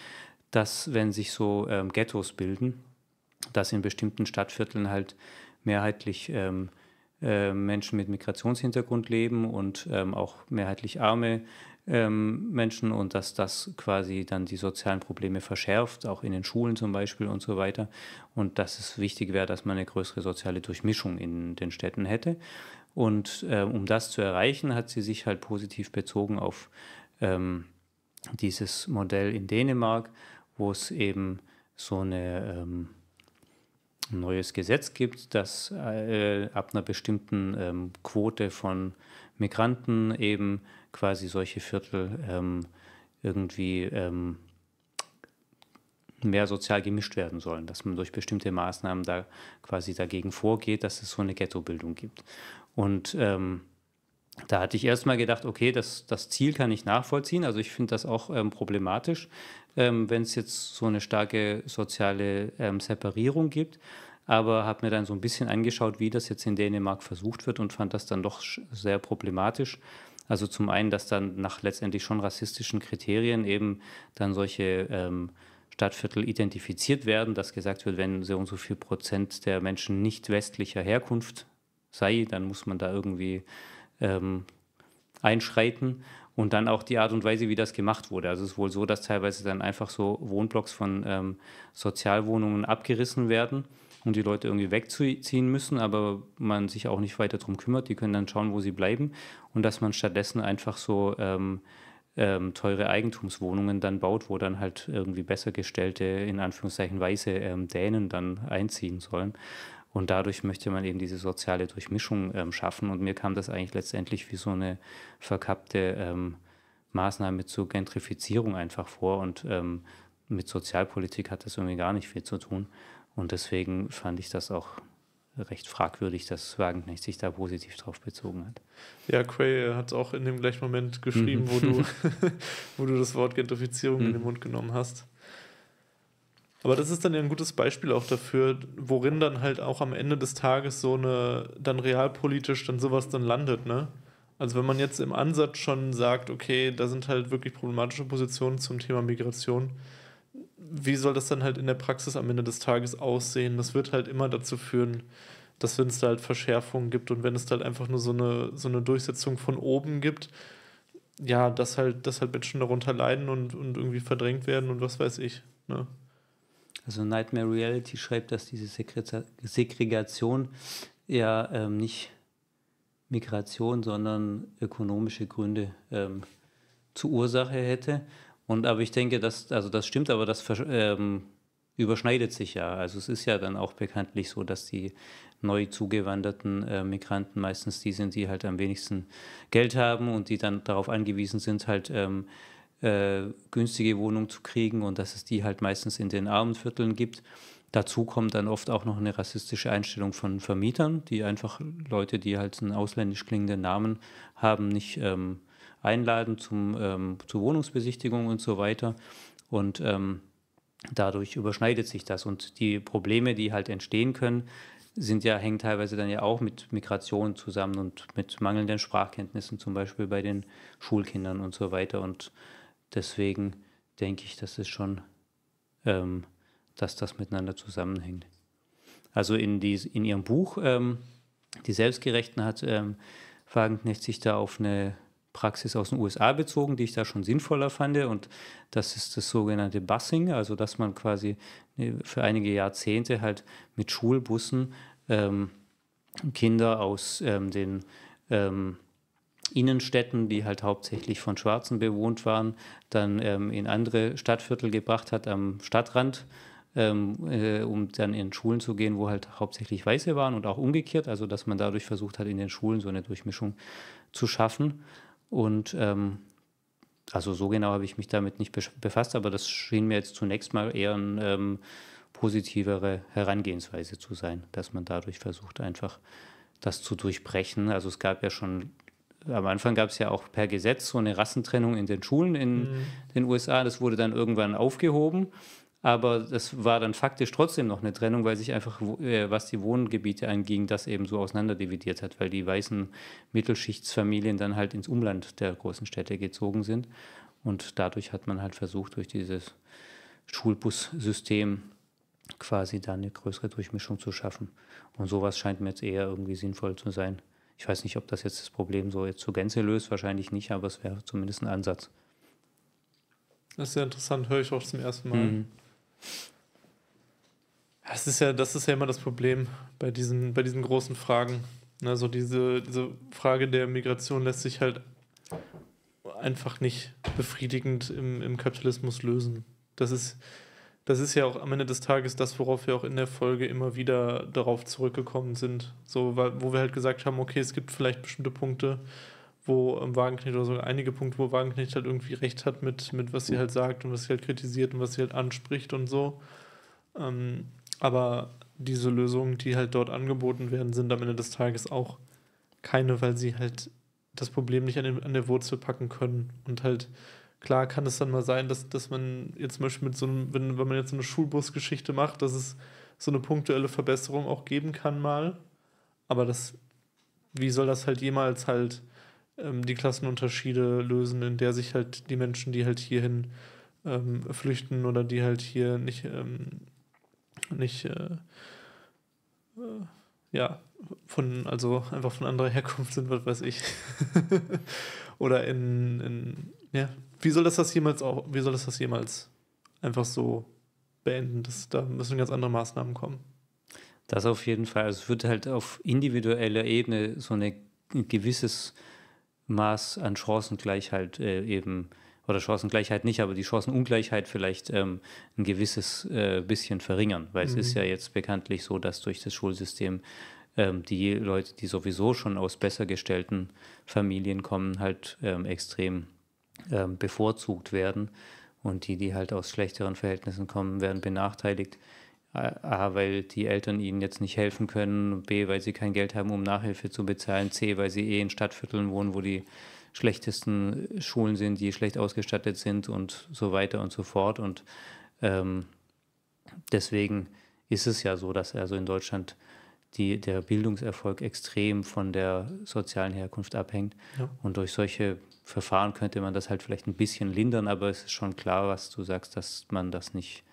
dass wenn sich so ähm, Ghettos bilden, dass in bestimmten Stadtvierteln halt mehrheitlich ähm, äh, Menschen mit Migrationshintergrund leben und ähm, auch mehrheitlich arme ähm, Menschen und dass das quasi dann die sozialen Probleme verschärft, auch in den Schulen zum Beispiel und so weiter. Und dass es wichtig wäre, dass man eine größere soziale Durchmischung in den Städten hätte. Und äh, um das zu erreichen, hat sie sich halt positiv bezogen auf ähm, dieses Modell in Dänemark, wo es eben so eine ähm, ein neues Gesetz gibt, das äh, ab einer bestimmten ähm, Quote von Migranten eben quasi solche Viertel ähm, irgendwie ähm, mehr sozial gemischt werden sollen, dass man durch bestimmte Maßnahmen da quasi dagegen vorgeht, dass es so eine Ghettobildung gibt. Und ähm, da hatte ich erstmal gedacht, okay, das, das Ziel kann ich nachvollziehen. Also ich finde das auch ähm, problematisch, ähm, wenn es jetzt so eine starke soziale ähm, Separierung gibt. Aber habe mir dann so ein bisschen angeschaut, wie das jetzt in Dänemark versucht wird und fand das dann doch sehr problematisch. Also zum einen, dass dann nach letztendlich schon rassistischen Kriterien eben dann solche ähm, Stadtviertel identifiziert werden, dass gesagt wird, wenn so und so viel Prozent der Menschen nicht westlicher Herkunft sei, dann muss man da irgendwie ähm, einschreiten und dann auch die Art und Weise, wie das gemacht wurde. Also es ist wohl so, dass teilweise dann einfach so Wohnblocks von ähm, Sozialwohnungen abgerissen werden und die Leute irgendwie wegziehen müssen, aber man sich auch nicht weiter darum kümmert. Die können dann schauen, wo sie bleiben und dass man stattdessen einfach so ähm, ähm, teure Eigentumswohnungen dann baut, wo dann halt irgendwie besser gestellte, in Anführungszeichen weiße ähm, Dänen dann einziehen sollen. Und dadurch möchte man eben diese soziale Durchmischung ähm, schaffen. Und mir kam das eigentlich letztendlich wie so eine verkappte ähm, Maßnahme zur Gentrifizierung einfach vor. Und ähm, mit Sozialpolitik hat das irgendwie gar nicht viel zu tun. Und deswegen fand ich das auch recht fragwürdig, dass Wagenknecht sich da positiv drauf bezogen hat. Ja, Cray hat es auch in dem gleichen Moment geschrieben, wo, du, wo du das Wort Gentrifizierung in den mhm. Mund genommen hast. Aber das ist dann ja ein gutes Beispiel auch dafür, worin dann halt auch am Ende des Tages so eine, dann realpolitisch dann sowas dann landet, ne? Also wenn man jetzt im Ansatz schon sagt, okay, da sind halt wirklich problematische Positionen zum Thema Migration, wie soll das dann halt in der Praxis am Ende des Tages aussehen? Das wird halt immer dazu führen, dass wenn es da halt Verschärfungen gibt und wenn es da halt einfach nur so eine, so eine Durchsetzung von oben gibt, ja, dass halt, dass halt Menschen darunter leiden und, und irgendwie verdrängt werden und was weiß ich. Ne? Also Nightmare Reality schreibt, dass diese Segregation ja ähm, nicht Migration, sondern ökonomische Gründe ähm, zur Ursache hätte. Und aber ich denke, dass, also das stimmt, aber das ähm, überschneidet sich ja. Also es ist ja dann auch bekanntlich so, dass die neu zugewanderten äh, Migranten meistens die sind, die halt am wenigsten Geld haben und die dann darauf angewiesen sind, halt ähm, äh, günstige Wohnungen zu kriegen und dass es die halt meistens in den armen Vierteln gibt. Dazu kommt dann oft auch noch eine rassistische Einstellung von Vermietern, die einfach Leute, die halt einen ausländisch klingenden Namen haben, nicht ähm, einladen zum, ähm, zur Wohnungsbesichtigung und so weiter. Und ähm, dadurch überschneidet sich das. Und die Probleme, die halt entstehen können, sind ja, hängen teilweise dann ja auch mit Migration zusammen und mit mangelnden Sprachkenntnissen, zum Beispiel bei den Schulkindern und so weiter. Und deswegen denke ich, dass es schon, ähm, dass das miteinander zusammenhängt. Also in, die, in ihrem Buch, ähm, Die Selbstgerechten, hat ähm, Wagenknecht sich da auf eine Praxis aus den USA bezogen, die ich da schon sinnvoller fand. Und das ist das sogenannte Busing, also dass man quasi ne, für einige Jahrzehnte halt mit Schulbussen ähm, Kinder aus ähm, den ähm, Innenstädten, die halt hauptsächlich von Schwarzen bewohnt waren, dann ähm, in andere Stadtviertel gebracht hat am Stadtrand, ähm, äh, um dann in Schulen zu gehen, wo halt hauptsächlich Weiße waren und auch umgekehrt, also dass man dadurch versucht hat, in den Schulen so eine Durchmischung zu schaffen. Und ähm, also so genau habe ich mich damit nicht befasst, aber das schien mir jetzt zunächst mal eher eine ähm, positivere Herangehensweise zu sein, dass man dadurch versucht, einfach das zu durchbrechen. Also es gab ja schon, am Anfang gab es ja auch per Gesetz so eine Rassentrennung in den Schulen in mhm. den USA. Das wurde dann irgendwann aufgehoben. Aber das war dann faktisch trotzdem noch eine Trennung, weil sich einfach, äh, was die Wohngebiete anging, das eben so auseinanderdividiert hat, weil die weißen Mittelschichtsfamilien dann halt ins Umland der großen Städte gezogen sind. Und dadurch hat man halt versucht, durch dieses Schulbussystem quasi da eine größere Durchmischung zu schaffen. Und sowas scheint mir jetzt eher irgendwie sinnvoll zu sein. Ich weiß nicht, ob das jetzt das Problem so jetzt zur Gänze löst, wahrscheinlich nicht, aber es wäre zumindest ein Ansatz. Das ist sehr interessant, höre ich auch zum ersten Mal. Mhm. Das ist ja, das ist ja immer das Problem bei diesen, bei diesen großen Fragen. Also diese, diese Frage der Migration lässt sich halt einfach nicht befriedigend im, im Kapitalismus lösen. Das ist, das ist ja auch am Ende des Tages das, worauf wir auch in der Folge immer wieder darauf zurückgekommen sind. So, wo wir halt gesagt haben, okay, es gibt vielleicht bestimmte Punkte, wo Wagenknecht oder sogar einige Punkte, wo Wagenknecht halt irgendwie recht hat mit, mit was sie halt sagt und was sie halt kritisiert und was sie halt anspricht und so. Ähm, aber diese Lösungen, die halt dort angeboten werden, sind am Ende des Tages auch keine, weil sie halt das Problem nicht an, den, an der Wurzel packen können. Und halt, klar kann es dann mal sein, dass, dass man jetzt zum Beispiel mit so einem, wenn, wenn man jetzt so eine Schulbusgeschichte macht, dass es so eine punktuelle Verbesserung auch geben kann mal. Aber das, wie soll das halt jemals halt ähm, die Klassenunterschiede lösen, in der sich halt die Menschen, die halt hierhin ähm, flüchten oder die halt hier nicht ähm, nicht, äh, äh, ja, von, also einfach von anderer Herkunft sind, was weiß ich. Oder in, in, ja, wie soll das das jemals auch, wie soll das das jemals einfach so beenden? Das, da müssen ganz andere Maßnahmen kommen. Das auf jeden Fall. Also es wird halt auf individueller Ebene so ein gewisses Maß an Chancengleichheit äh, eben oder Chancengleichheit nicht, aber die Chancenungleichheit vielleicht ähm, ein gewisses äh, bisschen verringern, weil mhm. es ist mhm. ja jetzt bekanntlich so, dass durch das Schulsystem ähm, die Leute, die sowieso schon aus besser gestellten Familien kommen, halt ähm, extrem ähm, bevorzugt werden und die, die halt aus schlechteren Verhältnissen kommen, werden benachteiligt. A, weil die Eltern ihnen jetzt nicht helfen können, B, weil sie kein Geld haben, um Nachhilfe zu bezahlen, C, weil sie eh in Stadtvierteln wohnen, wo die schlechtesten Schulen sind, die schlecht ausgestattet sind und so weiter und so fort. Und ähm, deswegen ist es ja so, dass also in Deutschland die, der Bildungserfolg extrem von der sozialen Herkunft abhängt. Ja. Und durch solche Verfahren könnte man das halt vielleicht ein bisschen lindern, aber es ist schon klar, was du sagst, dass man das nicht,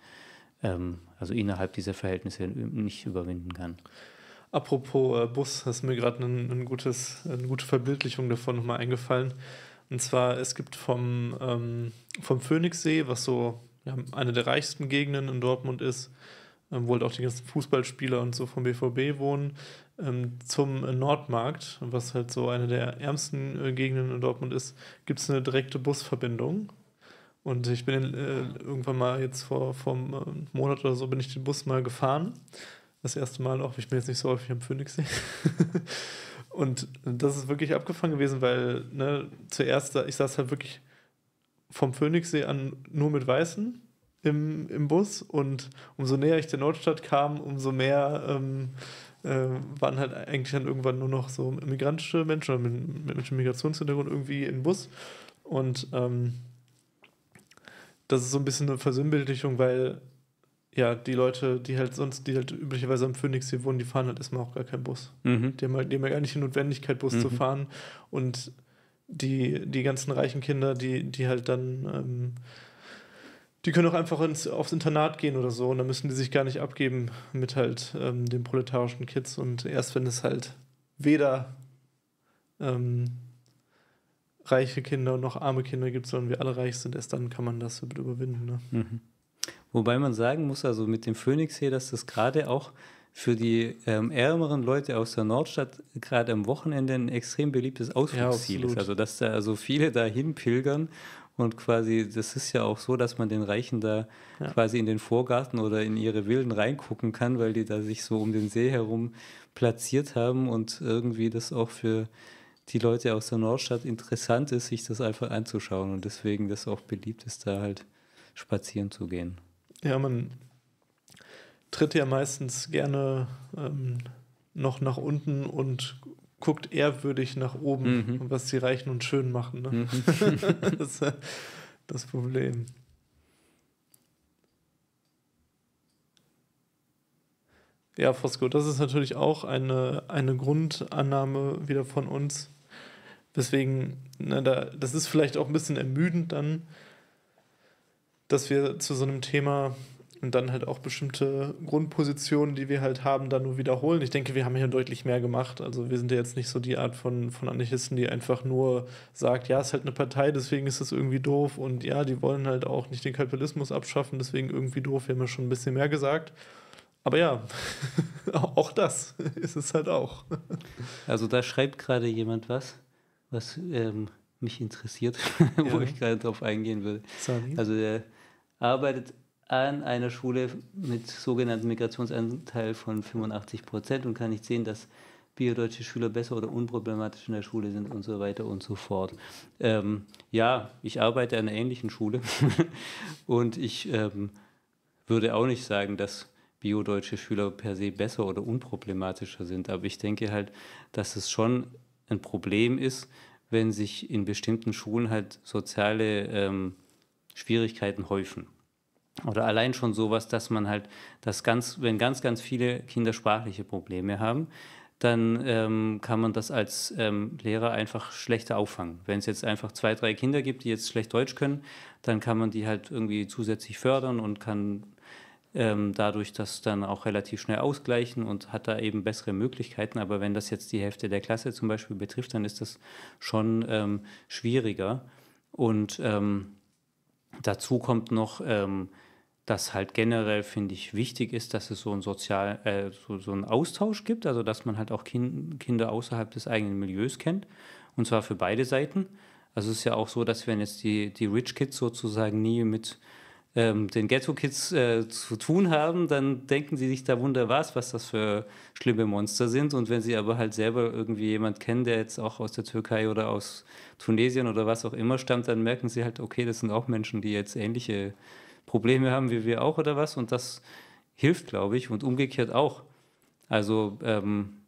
ähm, also innerhalb dieser Verhältnisse nicht überwinden kann. Apropos äh, Bus, ist mir gerade ein, ein eine gute Verbildlichung davon nochmal eingefallen. Und zwar, es gibt vom, ähm, vom Phoenixsee, was so ja, eine der reichsten Gegenden in Dortmund ist, ähm, wo halt auch die ganzen Fußballspieler und so vom BVB wohnen, ähm, zum Nordmarkt, was halt so eine der ärmsten äh, Gegenden in Dortmund ist, gibt es eine direkte Busverbindung. Und ich bin äh, irgendwann mal jetzt vor, vor einem äh, Monat oder so bin ich den Bus mal gefahren das erste Mal auch. Ich bin jetzt nicht so häufig am Phoenixsee. und das ist wirklich abgefangen gewesen, weil ne, zuerst, ich saß halt wirklich vom Phoenixsee an nur mit Weißen im, im Bus und umso näher ich der Nordstadt kam, umso mehr ähm, äh, waren halt eigentlich dann irgendwann nur noch so migrantische Menschen oder mit, mit, mit Migrationshintergrund irgendwie im Bus. Und ähm, das ist so ein bisschen eine Versinnbildlichung, weil ja, die Leute, die halt sonst, die halt üblicherweise am Phoenix hier wohnen, die fahren halt erstmal auch gar keinen Bus. Mhm. Die, haben halt, die haben ja gar nicht die Notwendigkeit, Bus mhm. zu fahren. Und die, die ganzen reichen Kinder, die, die halt dann, ähm, die können auch einfach ins, aufs Internat gehen oder so und dann müssen die sich gar nicht abgeben mit halt ähm, den proletarischen Kids. Und erst wenn es halt weder ähm, reiche Kinder noch arme Kinder gibt, sondern wir alle reich sind, erst dann kann man das überwinden. Ne? Mhm. Wobei man sagen muss, also mit dem Phoenix hier, dass das gerade auch für die ähm, ärmeren Leute aus der Nordstadt gerade am Wochenende ein extrem beliebtes Ausflugsziel ja, ist. Also dass da also viele dahin pilgern und quasi, das ist ja auch so, dass man den Reichen da ja. quasi in den Vorgarten oder in ihre Villen reingucken kann, weil die da sich so um den See herum platziert haben und irgendwie das auch für die Leute aus der Nordstadt interessant ist, sich das einfach anzuschauen und deswegen das auch beliebt ist, da halt spazieren zu gehen. Ja, man tritt ja meistens gerne ähm, noch nach unten und guckt ehrwürdig nach oben, mhm. was die Reichen und schön machen. Ne? Mhm. das ist das Problem. Ja, Fosco, das ist natürlich auch eine, eine Grundannahme wieder von uns. Deswegen, ne, da, das ist vielleicht auch ein bisschen ermüdend dann, dass wir zu so einem Thema und dann halt auch bestimmte Grundpositionen, die wir halt haben, dann nur wiederholen. Ich denke, wir haben hier deutlich mehr gemacht. Also wir sind ja jetzt nicht so die Art von, von Anarchisten, die einfach nur sagt, ja, es ist halt eine Partei, deswegen ist das irgendwie doof und ja, die wollen halt auch nicht den Kapitalismus abschaffen, deswegen irgendwie doof. Wir haben ja schon ein bisschen mehr gesagt. Aber ja, auch das ist es halt auch. Also da schreibt gerade jemand was, was ähm, mich interessiert, wo ja. ich gerade drauf eingehen würde. Sorry. Also der arbeitet an einer Schule mit sogenannten Migrationsanteil von 85 Prozent und kann nicht sehen, dass biodeutsche Schüler besser oder unproblematisch in der Schule sind und so weiter und so fort. Ähm, ja, ich arbeite an einer ähnlichen Schule und ich ähm, würde auch nicht sagen, dass biodeutsche Schüler per se besser oder unproblematischer sind, aber ich denke halt, dass es schon ein Problem ist, wenn sich in bestimmten Schulen halt soziale ähm, Schwierigkeiten häufen. Oder allein schon sowas, dass man halt, dass ganz, wenn ganz, ganz viele Kinder sprachliche Probleme haben, dann ähm, kann man das als ähm, Lehrer einfach schlechter auffangen. Wenn es jetzt einfach zwei, drei Kinder gibt, die jetzt schlecht Deutsch können, dann kann man die halt irgendwie zusätzlich fördern und kann ähm, dadurch das dann auch relativ schnell ausgleichen und hat da eben bessere Möglichkeiten. Aber wenn das jetzt die Hälfte der Klasse zum Beispiel betrifft, dann ist das schon ähm, schwieriger. Und ähm, dazu kommt noch, ähm, dass halt generell, finde ich, wichtig ist, dass es so einen sozial, äh, so, so einen Austausch gibt, also dass man halt auch kind, Kinder außerhalb des eigenen Milieus kennt. Und zwar für beide Seiten. Also es ist ja auch so, dass wenn jetzt die, die Rich Kids sozusagen nie mit ähm, den Ghetto-Kids äh, zu tun haben, dann denken sie sich da wunder was, das für schlimme Monster sind. Und wenn sie aber halt selber irgendwie jemand kennen, der jetzt auch aus der Türkei oder aus Tunesien oder was auch immer stammt, dann merken sie halt, okay, das sind auch Menschen, die jetzt ähnliche Probleme haben wie wir auch oder was. Und das hilft, glaube ich, und umgekehrt auch. Also, ähm,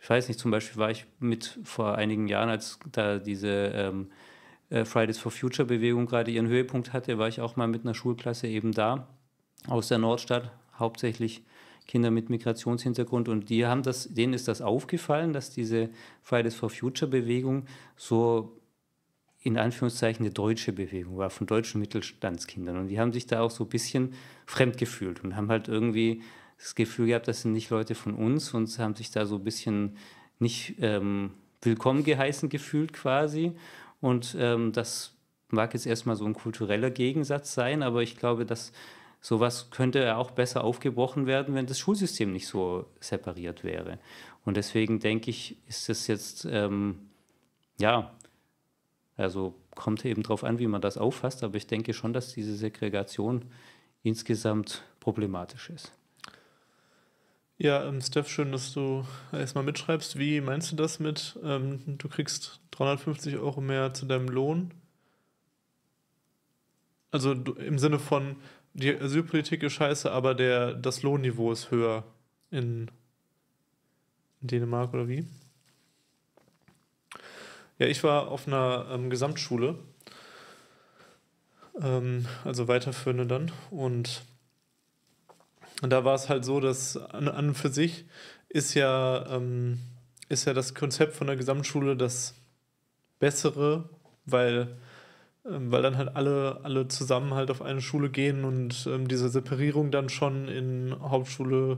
ich weiß nicht, zum Beispiel war ich mit vor einigen Jahren, als da diese ähm, äh, Fridays for Future Bewegung gerade ihren Höhepunkt hatte, war ich auch mal mit einer Schulklasse eben da aus der Nordstadt, hauptsächlich Kinder mit Migrationshintergrund und die haben das, denen ist das aufgefallen, dass diese Fridays for Future Bewegung so in Anführungszeichen eine deutsche Bewegung war, von deutschen Mittelstandskindern. Und die haben sich da auch so ein bisschen fremd gefühlt und haben halt irgendwie das Gefühl gehabt, das sind nicht Leute von uns und haben sich da so ein bisschen nicht ähm, willkommen geheißen gefühlt quasi. Und ähm, das mag jetzt erstmal so ein kultureller Gegensatz sein, aber ich glaube, dass sowas könnte ja auch besser aufgebrochen werden, wenn das Schulsystem nicht so separiert wäre. Und deswegen denke ich, ist es jetzt, ähm, ja, also kommt eben darauf an, wie man das auffasst, aber ich denke schon, dass diese Segregation insgesamt problematisch ist. Ja, ähm, Steph, schön, dass du erstmal mitschreibst. Wie meinst du das mit, ähm, du kriegst 350 Euro mehr zu deinem Lohn? Also im Sinne von, die Asylpolitik ist scheiße, aber der, das Lohnniveau ist höher in, in Dänemark oder wie? Ja, ich war auf einer ähm, Gesamtschule, ähm, also weiterführende dann, und und da war es halt so, dass an, an und für sich ist ja, ähm, ist ja das Konzept von der Gesamtschule das bessere, weil, ähm, weil dann halt alle, alle zusammen halt auf eine Schule gehen und ähm, diese Separierung dann schon in Hauptschule,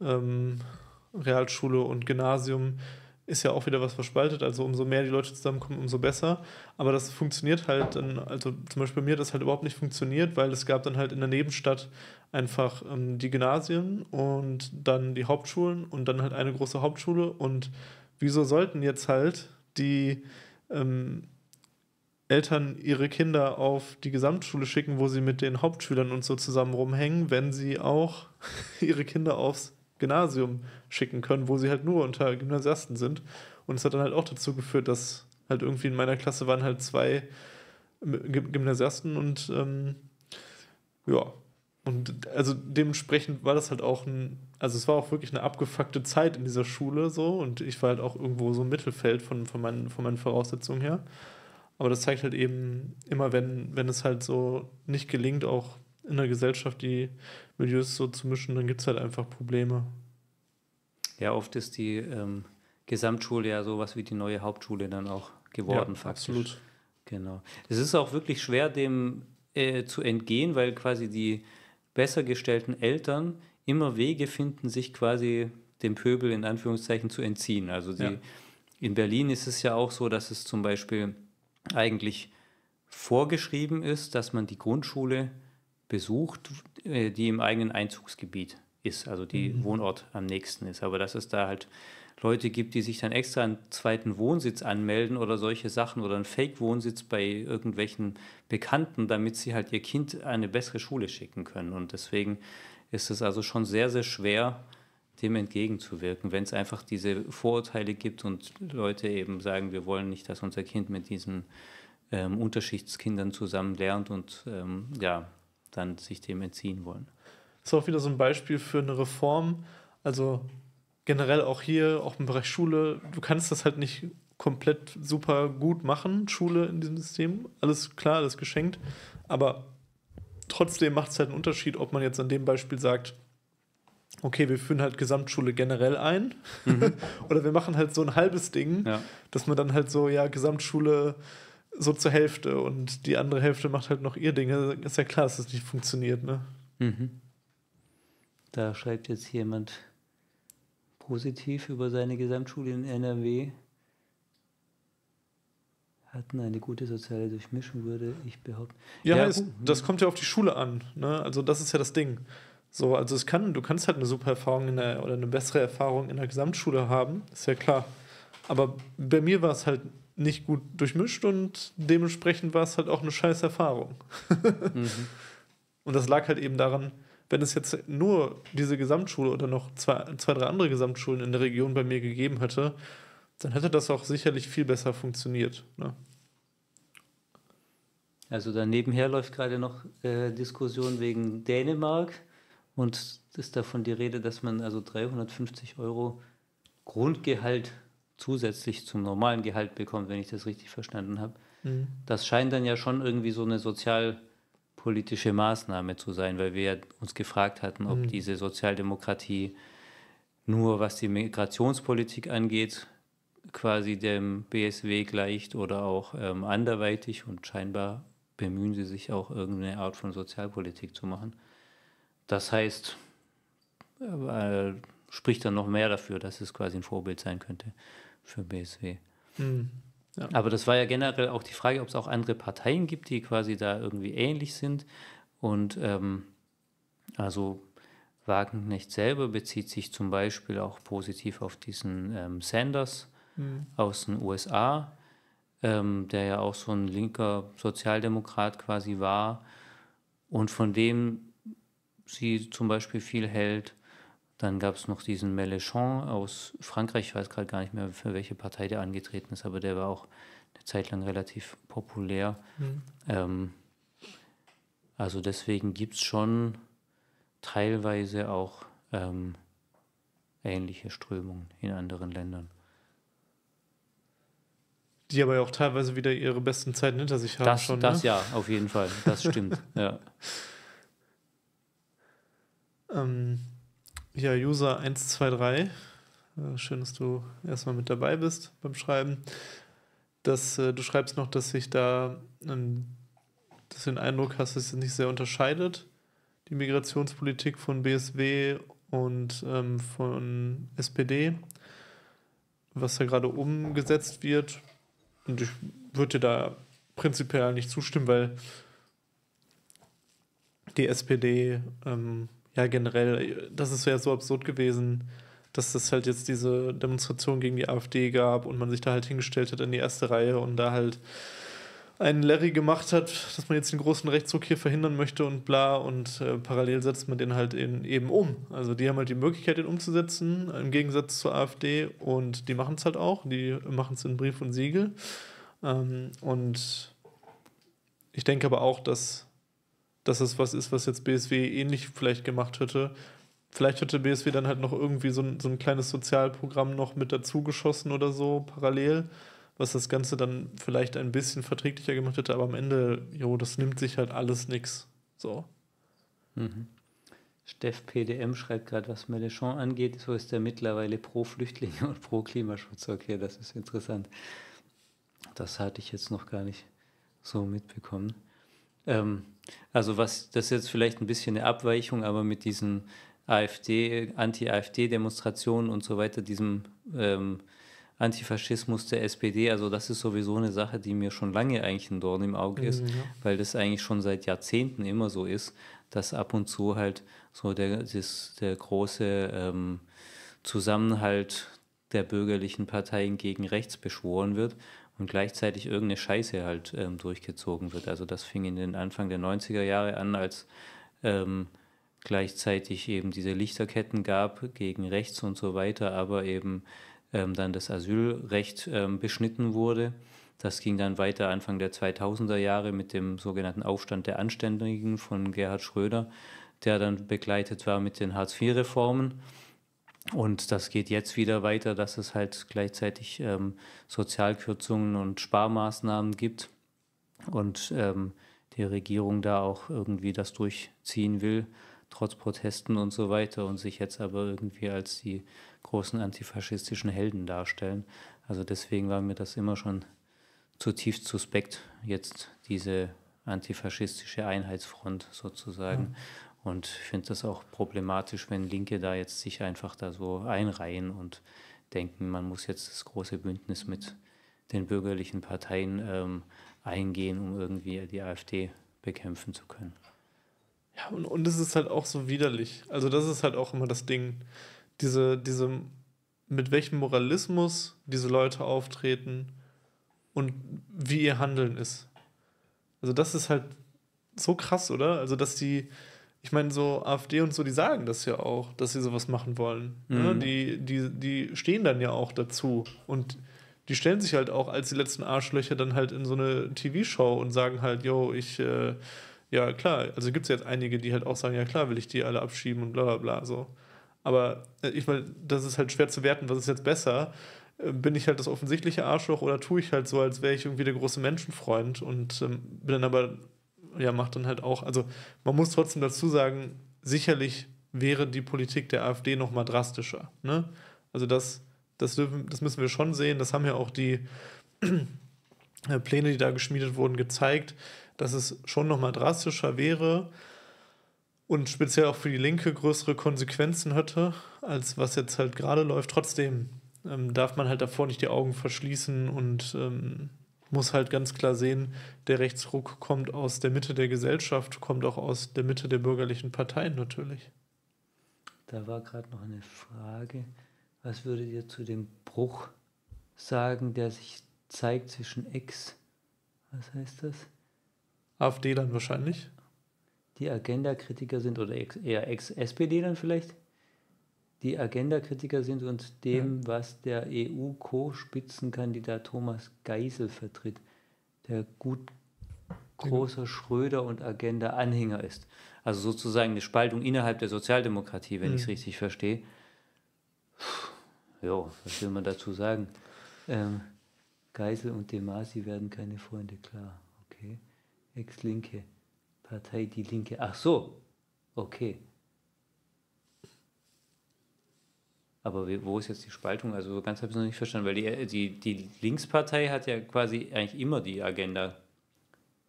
ähm, Realschule und Gymnasium ist ja auch wieder was verspaltet. Also umso mehr die Leute zusammenkommen, umso besser. Aber das funktioniert halt dann, also zum Beispiel bei mir hat das halt überhaupt nicht funktioniert, weil es gab dann halt in der Nebenstadt einfach ähm, die Gymnasien und dann die Hauptschulen und dann halt eine große Hauptschule. Und wieso sollten jetzt halt die ähm, Eltern ihre Kinder auf die Gesamtschule schicken, wo sie mit den Hauptschülern und so zusammen rumhängen, wenn sie auch ihre Kinder aufs Gymnasium schicken können, wo sie halt nur unter Gymnasiasten sind. Und es hat dann halt auch dazu geführt, dass halt irgendwie in meiner Klasse waren halt zwei Gymnasiasten und ähm, ja. Und also dementsprechend war das halt auch ein, also es war auch wirklich eine abgefuckte Zeit in dieser Schule so und ich war halt auch irgendwo so im Mittelfeld von, von, meinen, von meinen Voraussetzungen her. Aber das zeigt halt eben immer, wenn, wenn es halt so nicht gelingt, auch in der Gesellschaft die Milieus so zu mischen, dann gibt es halt einfach Probleme. Ja, oft ist die ähm, Gesamtschule ja sowas wie die neue Hauptschule dann auch geworden, ja, faktisch. Absolut. Genau. Es ist auch wirklich schwer, dem äh, zu entgehen, weil quasi die besser gestellten Eltern immer Wege finden, sich quasi dem Pöbel in Anführungszeichen zu entziehen. Also die, ja. in Berlin ist es ja auch so, dass es zum Beispiel eigentlich vorgeschrieben ist, dass man die Grundschule besucht, die im eigenen Einzugsgebiet ist, also die mhm. Wohnort am nächsten ist. Aber dass es da halt Leute gibt, die sich dann extra einen zweiten Wohnsitz anmelden oder solche Sachen oder einen Fake-Wohnsitz bei irgendwelchen Bekannten, damit sie halt ihr Kind eine bessere Schule schicken können. Und deswegen ist es also schon sehr, sehr schwer, dem entgegenzuwirken, wenn es einfach diese Vorurteile gibt und Leute eben sagen, wir wollen nicht, dass unser Kind mit diesen ähm, Unterschichtskindern zusammen lernt und ähm, ja, dann sich dem entziehen wollen. Das ist auch wieder so ein Beispiel für eine Reform. Also generell auch hier, auch im Bereich Schule, du kannst das halt nicht komplett super gut machen, Schule in diesem System. Alles klar, alles geschenkt. Aber trotzdem macht es halt einen Unterschied, ob man jetzt an dem Beispiel sagt, okay, wir führen halt Gesamtschule generell ein. Mhm. Oder wir machen halt so ein halbes Ding, ja. dass man dann halt so, ja, Gesamtschule so zur Hälfte und die andere Hälfte macht halt noch ihr Ding. Ist ja klar, dass das nicht funktioniert, ne? Mhm. Da schreibt jetzt jemand positiv über seine Gesamtschule in NRW. Hatten eine gute soziale Durchmischung, würde ich behaupten. Ja, ja es, das kommt ja auf die Schule an. Ne? Also, das ist ja das Ding. So, also es kann, du kannst halt eine super Erfahrung in der, oder eine bessere Erfahrung in der Gesamtschule haben, ist ja klar. Aber bei mir war es halt nicht gut durchmischt und dementsprechend war es halt auch eine scheiß Erfahrung. mhm. Und das lag halt eben daran, wenn es jetzt nur diese Gesamtschule oder noch zwei, zwei, drei andere Gesamtschulen in der Region bei mir gegeben hätte, dann hätte das auch sicherlich viel besser funktioniert. Ne? Also da nebenher läuft gerade noch äh, Diskussion wegen Dänemark und ist davon die Rede, dass man also 350 Euro Grundgehalt zusätzlich zum normalen Gehalt bekommt, wenn ich das richtig verstanden habe. Mhm. Das scheint dann ja schon irgendwie so eine sozialpolitische Maßnahme zu sein, weil wir ja uns gefragt hatten, ob mhm. diese Sozialdemokratie nur was die Migrationspolitik angeht, quasi dem BSW gleicht oder auch ähm, anderweitig und scheinbar bemühen sie sich auch irgendeine Art von Sozialpolitik zu machen. Das heißt, äh, spricht dann noch mehr dafür, dass es quasi ein Vorbild sein könnte für BSW. Mhm. Ja. Aber das war ja generell auch die Frage, ob es auch andere Parteien gibt, die quasi da irgendwie ähnlich sind. Und ähm, also Wagenknecht selber bezieht sich zum Beispiel auch positiv auf diesen ähm, Sanders mhm. aus den USA, ähm, der ja auch so ein linker Sozialdemokrat quasi war und von dem sie zum Beispiel viel hält. Dann gab es noch diesen Mélenchon aus Frankreich, ich weiß gerade gar nicht mehr, für welche Partei der angetreten ist, aber der war auch eine Zeit lang relativ populär. Mhm. Ähm, also deswegen gibt es schon teilweise auch ähm, ähnliche Strömungen in anderen Ländern. Die aber ja auch teilweise wieder ihre besten Zeiten hinter sich haben. Das, schon, das ne? ja, auf jeden Fall. Das stimmt. ja. Ähm, ja, User 123. Äh, schön, dass du erstmal mit dabei bist beim Schreiben. Das, äh, du schreibst noch, dass sich da, dass du den Eindruck hast, dass es nicht sehr unterscheidet, die Migrationspolitik von BSW und ähm, von SPD. was da gerade umgesetzt wird. Und ich würde da prinzipiell nicht zustimmen, weil die SPD ähm, ja generell, das ist ja so absurd gewesen, dass es halt jetzt diese Demonstration gegen die AfD gab und man sich da halt hingestellt hat in die erste Reihe und da halt einen Larry gemacht hat, dass man jetzt den großen Rechtsruck hier verhindern möchte und bla und äh, parallel setzt man den halt in, eben um. Also die haben halt die Möglichkeit, den umzusetzen, im Gegensatz zur AfD und die machen es halt auch, die machen es in Brief und Siegel. Ähm, und ich denke aber auch, dass, dass es was ist, was jetzt BSW ähnlich vielleicht gemacht hätte. Vielleicht hätte BSW dann halt noch irgendwie so ein, so ein kleines Sozialprogramm noch mit dazu geschossen oder so, parallel was das Ganze dann vielleicht ein bisschen verträglicher gemacht hätte, aber am Ende, jo, das nimmt sich halt alles nix. So. Mhm. Steff PDM schreibt gerade, was Mélenchon angeht, so ist er mittlerweile pro Flüchtlinge und pro Klimaschutz. Okay, das ist interessant. Das hatte ich jetzt noch gar nicht so mitbekommen. Ähm, also was, das ist jetzt vielleicht ein bisschen eine Abweichung, aber mit diesen AfD, Anti-AfD-Demonstrationen und so weiter, diesem ähm, Antifaschismus der SPD, also das ist sowieso eine Sache, die mir schon lange eigentlich ein Dorn im Auge ist, mhm, ja. weil das eigentlich schon seit Jahrzehnten immer so ist, dass ab und zu halt so der, das, der große ähm, Zusammenhalt der bürgerlichen Parteien gegen rechts beschworen wird und gleichzeitig irgendeine Scheiße halt ähm, durchgezogen wird. Also das fing in den Anfang der 90er Jahre an, als ähm, gleichzeitig eben diese Lichterketten gab gegen rechts und so weiter, aber eben ähm, dann das Asylrecht ähm, beschnitten wurde. Das ging dann weiter Anfang der 2000er Jahre mit dem sogenannten Aufstand der Anständigen von Gerhard Schröder, der dann begleitet war mit den Hartz-IV-Reformen. Und das geht jetzt wieder weiter, dass es halt gleichzeitig ähm, Sozialkürzungen und Sparmaßnahmen gibt und ähm, die Regierung da auch irgendwie das durchziehen will, trotz Protesten und so weiter und sich jetzt aber irgendwie als die großen antifaschistischen Helden darstellen. Also deswegen war mir das immer schon zutiefst suspekt, jetzt diese antifaschistische Einheitsfront sozusagen. Mhm. Und ich finde das auch problematisch, wenn Linke da jetzt sich einfach da so einreihen und denken, man muss jetzt das große Bündnis mit den bürgerlichen Parteien ähm, eingehen, um irgendwie die AfD bekämpfen zu können. Ja, und, und es ist halt auch so widerlich. Also das ist halt auch immer das Ding diese, diese, mit welchem Moralismus diese Leute auftreten und wie ihr Handeln ist. Also das ist halt so krass, oder? Also dass die, ich meine, so AfD und so, die sagen das ja auch, dass sie sowas machen wollen. Ne? Mhm. Ne? Die, die, die stehen dann ja auch dazu. Und die stellen sich halt auch als die letzten Arschlöcher dann halt in so eine TV-Show und sagen halt, yo, ich, äh, ja klar, also gibt es jetzt einige, die halt auch sagen, ja klar, will ich die alle abschieben und bla bla bla so. Aber äh, ich meine, das ist halt schwer zu werten, was ist jetzt besser. Äh, bin ich halt das offensichtliche Arschloch oder tue ich halt so, als wäre ich irgendwie der große Menschenfreund und ähm, bin dann aber, ja, macht dann halt auch, also man muss trotzdem dazu sagen, sicherlich wäre die Politik der AfD noch mal drastischer. Ne? Also das, das, dürfen, das müssen wir schon sehen. Das haben ja auch die Pläne, die da geschmiedet wurden, gezeigt, dass es schon noch mal drastischer wäre und speziell auch für die Linke größere Konsequenzen hätte, als was jetzt halt gerade läuft. Trotzdem ähm, darf man halt davor nicht die Augen verschließen und ähm, muss halt ganz klar sehen, der Rechtsruck kommt aus der Mitte der Gesellschaft, kommt auch aus der Mitte der bürgerlichen Parteien natürlich. Da war gerade noch eine Frage. Was würdet ihr zu dem Bruch sagen, der sich zeigt zwischen Ex, was heißt das? AfD dann wahrscheinlich die Agenda-Kritiker sind oder eher Ex-SPD dann vielleicht, die Agenda-Kritiker sind und dem, ja. was der EU-Co-Spitzenkandidat Thomas Geisel vertritt, der gut großer Schröder- und Agenda-Anhänger ist. Also sozusagen eine Spaltung innerhalb der Sozialdemokratie, wenn mhm. ich es richtig verstehe. Ja, was will man dazu sagen? Ähm, Geisel und Demasi werden keine Freunde, klar. Okay. Ex-Linke. Partei Die Linke. Ach so, okay. Aber wo ist jetzt die Spaltung? Also so ganz habe ich es noch nicht verstanden, weil die, die, die Linkspartei hat ja quasi eigentlich immer die Agenda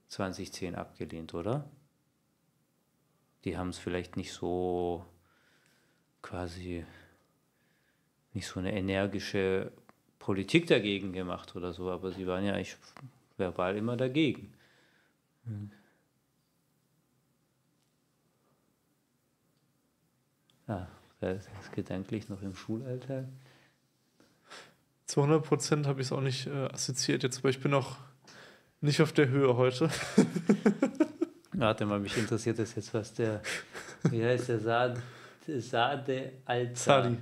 2010 abgelehnt, oder? Die haben es vielleicht nicht so quasi nicht so eine energische Politik dagegen gemacht oder so, aber sie waren ja eigentlich verbal immer dagegen. Das ist gedanklich noch im Schulalltag. Zu 100 Prozent habe ich es auch nicht äh, assoziiert jetzt, weil ich bin noch nicht auf der Höhe heute. Warte mal, mich interessiert das jetzt, was der, wie heißt der, Saad, Sade Alta. Sadi.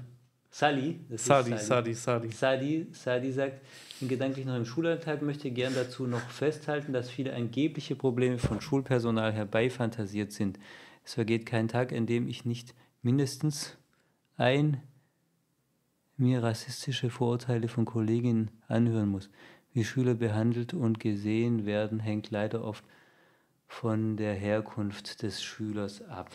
Sali, Sadi, Sadi, Sadi. Sadi, Sadi sagt, in gedanklich noch im Schulalltag möchte gern dazu noch festhalten, dass viele angebliche Probleme von Schulpersonal herbeifantasiert sind. Es vergeht kein Tag, in dem ich nicht mindestens ein mir rassistische Vorurteile von Kolleginnen anhören muss. Wie Schüler behandelt und gesehen werden, hängt leider oft von der Herkunft des Schülers ab.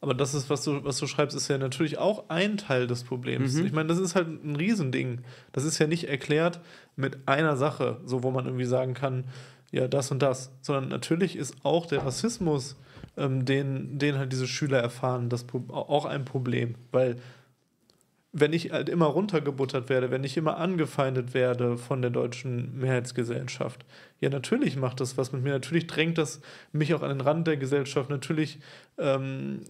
Aber das ist, was du, was du schreibst, ist ja natürlich auch ein Teil des Problems. Mhm. Ich meine, das ist halt ein Riesending. Das ist ja nicht erklärt mit einer Sache, so wo man irgendwie sagen kann, ja, das und das. Sondern natürlich ist auch der Rassismus, ähm, den, den halt diese Schüler erfahren, das auch ein Problem. Weil wenn ich halt immer runtergebuttert werde, wenn ich immer angefeindet werde von der deutschen Mehrheitsgesellschaft, ja, natürlich macht das was mit mir. Natürlich drängt das mich auch an den Rand der Gesellschaft. Natürlich ähm,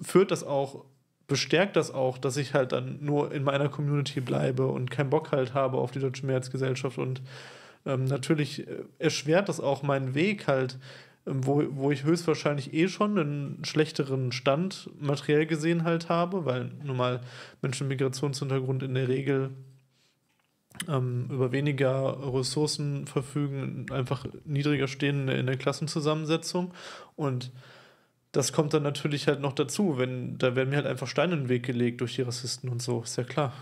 führt das auch, bestärkt das auch, dass ich halt dann nur in meiner Community bleibe und keinen Bock halt habe auf die deutsche Mehrheitsgesellschaft. Und ähm, natürlich äh, erschwert das auch meinen Weg halt wo, wo ich höchstwahrscheinlich eh schon einen schlechteren Stand materiell gesehen halt habe, weil nun mal Menschen mit Migrationshintergrund in der Regel ähm, über weniger Ressourcen verfügen, einfach niedriger stehen in der Klassenzusammensetzung und das kommt dann natürlich halt noch dazu, wenn da werden mir halt einfach Steine in den Weg gelegt durch die Rassisten und so, ist ja klar.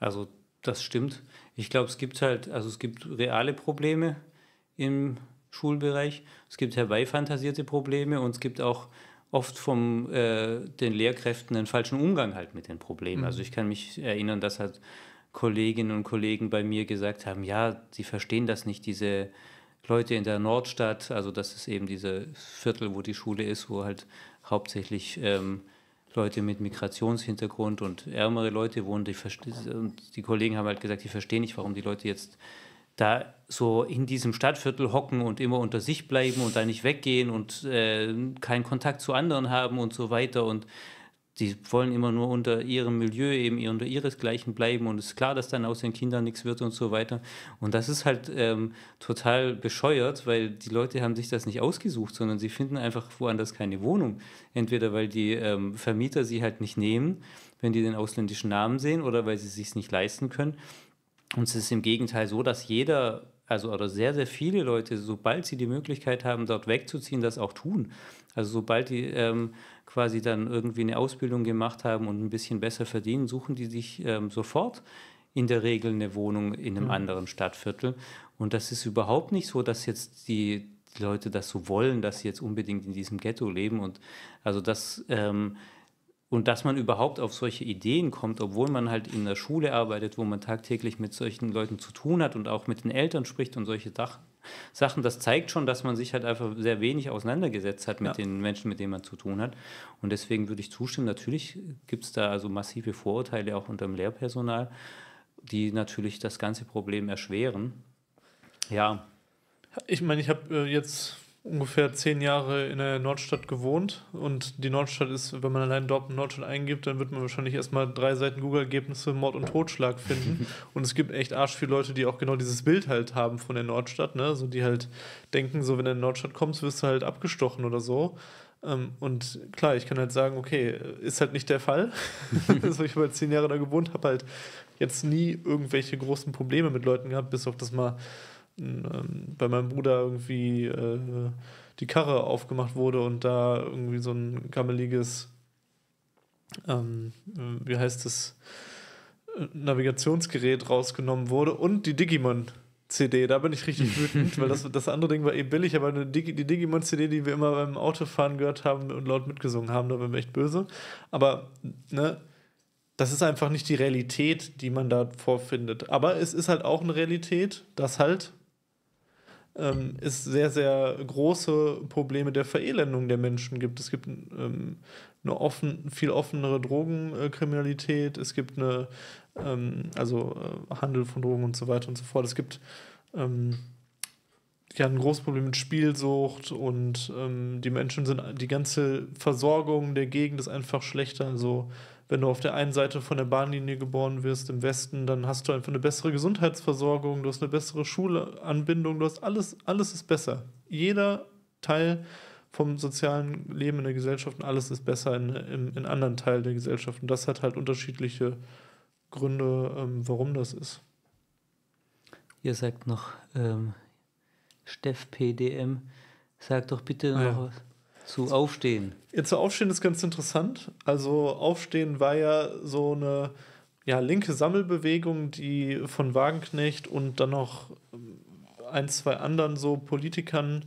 Also das stimmt. Ich glaube, es gibt halt, also es gibt reale Probleme im Schulbereich. Es gibt herbeifantasierte Probleme und es gibt auch oft von äh, den Lehrkräften einen falschen Umgang halt mit den Problemen. Mhm. Also ich kann mich erinnern, dass halt Kolleginnen und Kollegen bei mir gesagt haben, ja, sie verstehen das nicht, diese Leute in der Nordstadt, also das ist eben diese Viertel, wo die Schule ist, wo halt hauptsächlich ähm, Leute mit Migrationshintergrund und ärmere Leute wohnen. Die und die Kollegen haben halt gesagt, die verstehen nicht, warum die Leute jetzt da so in diesem Stadtviertel hocken und immer unter sich bleiben und da nicht weggehen und äh, keinen Kontakt zu anderen haben und so weiter. Und die wollen immer nur unter ihrem Milieu, eben unter ihresgleichen bleiben. Und es ist klar, dass dann aus den Kindern nichts wird und so weiter. Und das ist halt ähm, total bescheuert, weil die Leute haben sich das nicht ausgesucht, sondern sie finden einfach woanders keine Wohnung. Entweder weil die ähm, Vermieter sie halt nicht nehmen, wenn die den ausländischen Namen sehen, oder weil sie es sich nicht leisten können. Und es ist im Gegenteil so, dass jeder, also oder sehr, sehr viele Leute, sobald sie die Möglichkeit haben, dort wegzuziehen, das auch tun. Also sobald die ähm, quasi dann irgendwie eine Ausbildung gemacht haben und ein bisschen besser verdienen, suchen die sich ähm, sofort in der Regel eine Wohnung in einem mhm. anderen Stadtviertel. Und das ist überhaupt nicht so, dass jetzt die, die Leute das so wollen, dass sie jetzt unbedingt in diesem Ghetto leben. Und also das ähm, und dass man überhaupt auf solche Ideen kommt, obwohl man halt in der Schule arbeitet, wo man tagtäglich mit solchen Leuten zu tun hat und auch mit den Eltern spricht und solche Sachen, das zeigt schon, dass man sich halt einfach sehr wenig auseinandergesetzt hat mit ja. den Menschen, mit denen man zu tun hat. Und deswegen würde ich zustimmen, natürlich gibt es da also massive Vorurteile auch unter dem Lehrpersonal, die natürlich das ganze Problem erschweren. Ja. Ich meine, ich habe äh, jetzt ungefähr zehn Jahre in der Nordstadt gewohnt und die Nordstadt ist, wenn man allein dort Nordstadt eingibt, dann wird man wahrscheinlich erstmal drei Seiten Google-Ergebnisse Mord und Totschlag finden. und es gibt echt arsch viele Leute, die auch genau dieses Bild halt haben von der Nordstadt, ne? So die halt denken, so wenn du in die Nordstadt kommst, wirst du halt abgestochen oder so. Ähm, und klar, ich kann halt sagen, okay, ist halt nicht der Fall. also ich habe halt zehn Jahre da gewohnt, habe halt jetzt nie irgendwelche großen Probleme mit Leuten gehabt, bis auf das mal ähm, bei meinem Bruder irgendwie äh, die Karre aufgemacht wurde und da irgendwie so ein gammeliges, ähm, äh, wie heißt es, äh, Navigationsgerät rausgenommen wurde und die Digimon. CD, da bin ich richtig wütend, weil das, das andere Ding war eh billig, aber die, die Digimon-CD, die wir immer beim Autofahren gehört haben und laut mitgesungen haben, da waren wir echt böse. Aber, ne, das ist einfach nicht die Realität, die man da vorfindet. Aber es ist halt auch eine Realität, dass halt ähm, es sehr, sehr große Probleme der Verelendung der Menschen gibt. Es gibt ähm, eine offen, viel offenere Drogenkriminalität, es gibt eine, ähm, also äh, Handel von Drogen und so weiter und so fort. Es gibt ähm, ja ein großes Problem mit Spielsucht und ähm, die Menschen sind, die ganze Versorgung der Gegend ist einfach schlechter. Also wenn du auf der einen Seite von der Bahnlinie geboren wirst im Westen, dann hast du einfach eine bessere Gesundheitsversorgung, du hast eine bessere Schulanbindung, du hast alles, alles ist besser. Jeder Teil vom sozialen Leben in der Gesellschaft und alles ist besser in, in, in anderen Teilen der Gesellschaft. Und das hat halt unterschiedliche Gründe, ähm, warum das ist. Ihr sagt noch, ähm, Steff PDM, sag doch bitte noch ja. was zu Aufstehen. Ja, zu Aufstehen ist ganz interessant. Also Aufstehen war ja so eine ja, linke Sammelbewegung, die von Wagenknecht und dann noch ein, zwei anderen so Politikern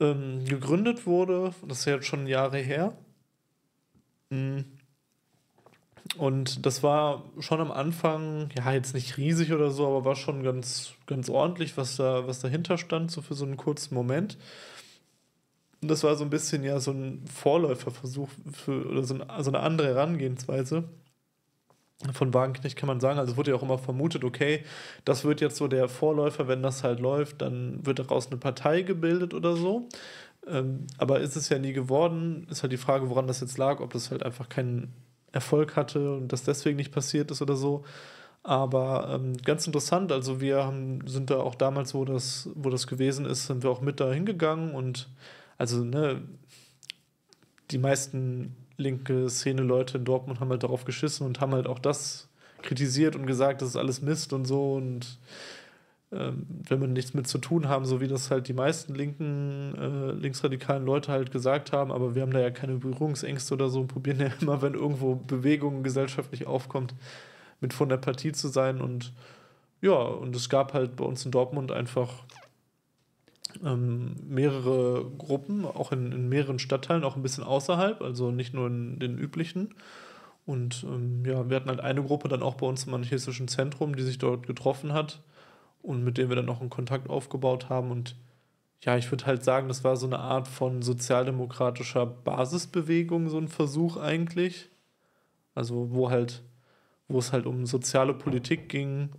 ähm, gegründet wurde. Das ist ja jetzt schon Jahre her. Mhm. Und das war schon am Anfang, ja, jetzt nicht riesig oder so, aber war schon ganz, ganz ordentlich, was da, was dahinter stand, so für so einen kurzen Moment. Und das war so ein bisschen ja so ein Vorläuferversuch für, oder so, ein, so eine andere Herangehensweise von Wagenknecht kann man sagen, also wurde ja auch immer vermutet, okay, das wird jetzt so der Vorläufer, wenn das halt läuft, dann wird daraus eine Partei gebildet oder so. Ähm, aber ist es ja nie geworden. Ist halt die Frage, woran das jetzt lag, ob das halt einfach keinen Erfolg hatte und das deswegen nicht passiert ist oder so. Aber ähm, ganz interessant, also wir haben, sind da auch damals, wo das, wo das gewesen ist, sind wir auch mit da hingegangen und also, ne, die meisten linke Szene-Leute in Dortmund haben halt darauf geschissen und haben halt auch das kritisiert und gesagt, das ist alles Mist und so und ähm, wenn wir nichts mit zu tun haben, so wie das halt die meisten linken, äh, linksradikalen Leute halt gesagt haben, aber wir haben da ja keine Berührungsängste oder so und probieren ja immer, wenn irgendwo Bewegung gesellschaftlich aufkommt, mit von der Partie zu sein und ja, und es gab halt bei uns in Dortmund einfach ähm, mehrere Gruppen, auch in, in, mehreren Stadtteilen, auch ein bisschen außerhalb, also nicht nur in den üblichen. Und ähm, ja, wir hatten halt eine Gruppe dann auch bei uns im anarchistischen Zentrum, die sich dort getroffen hat und mit dem wir dann auch einen Kontakt aufgebaut haben. Und ja, ich würde halt sagen, das war so eine Art von sozialdemokratischer Basisbewegung, so ein Versuch eigentlich. Also wo halt, wo es halt um soziale Politik ging,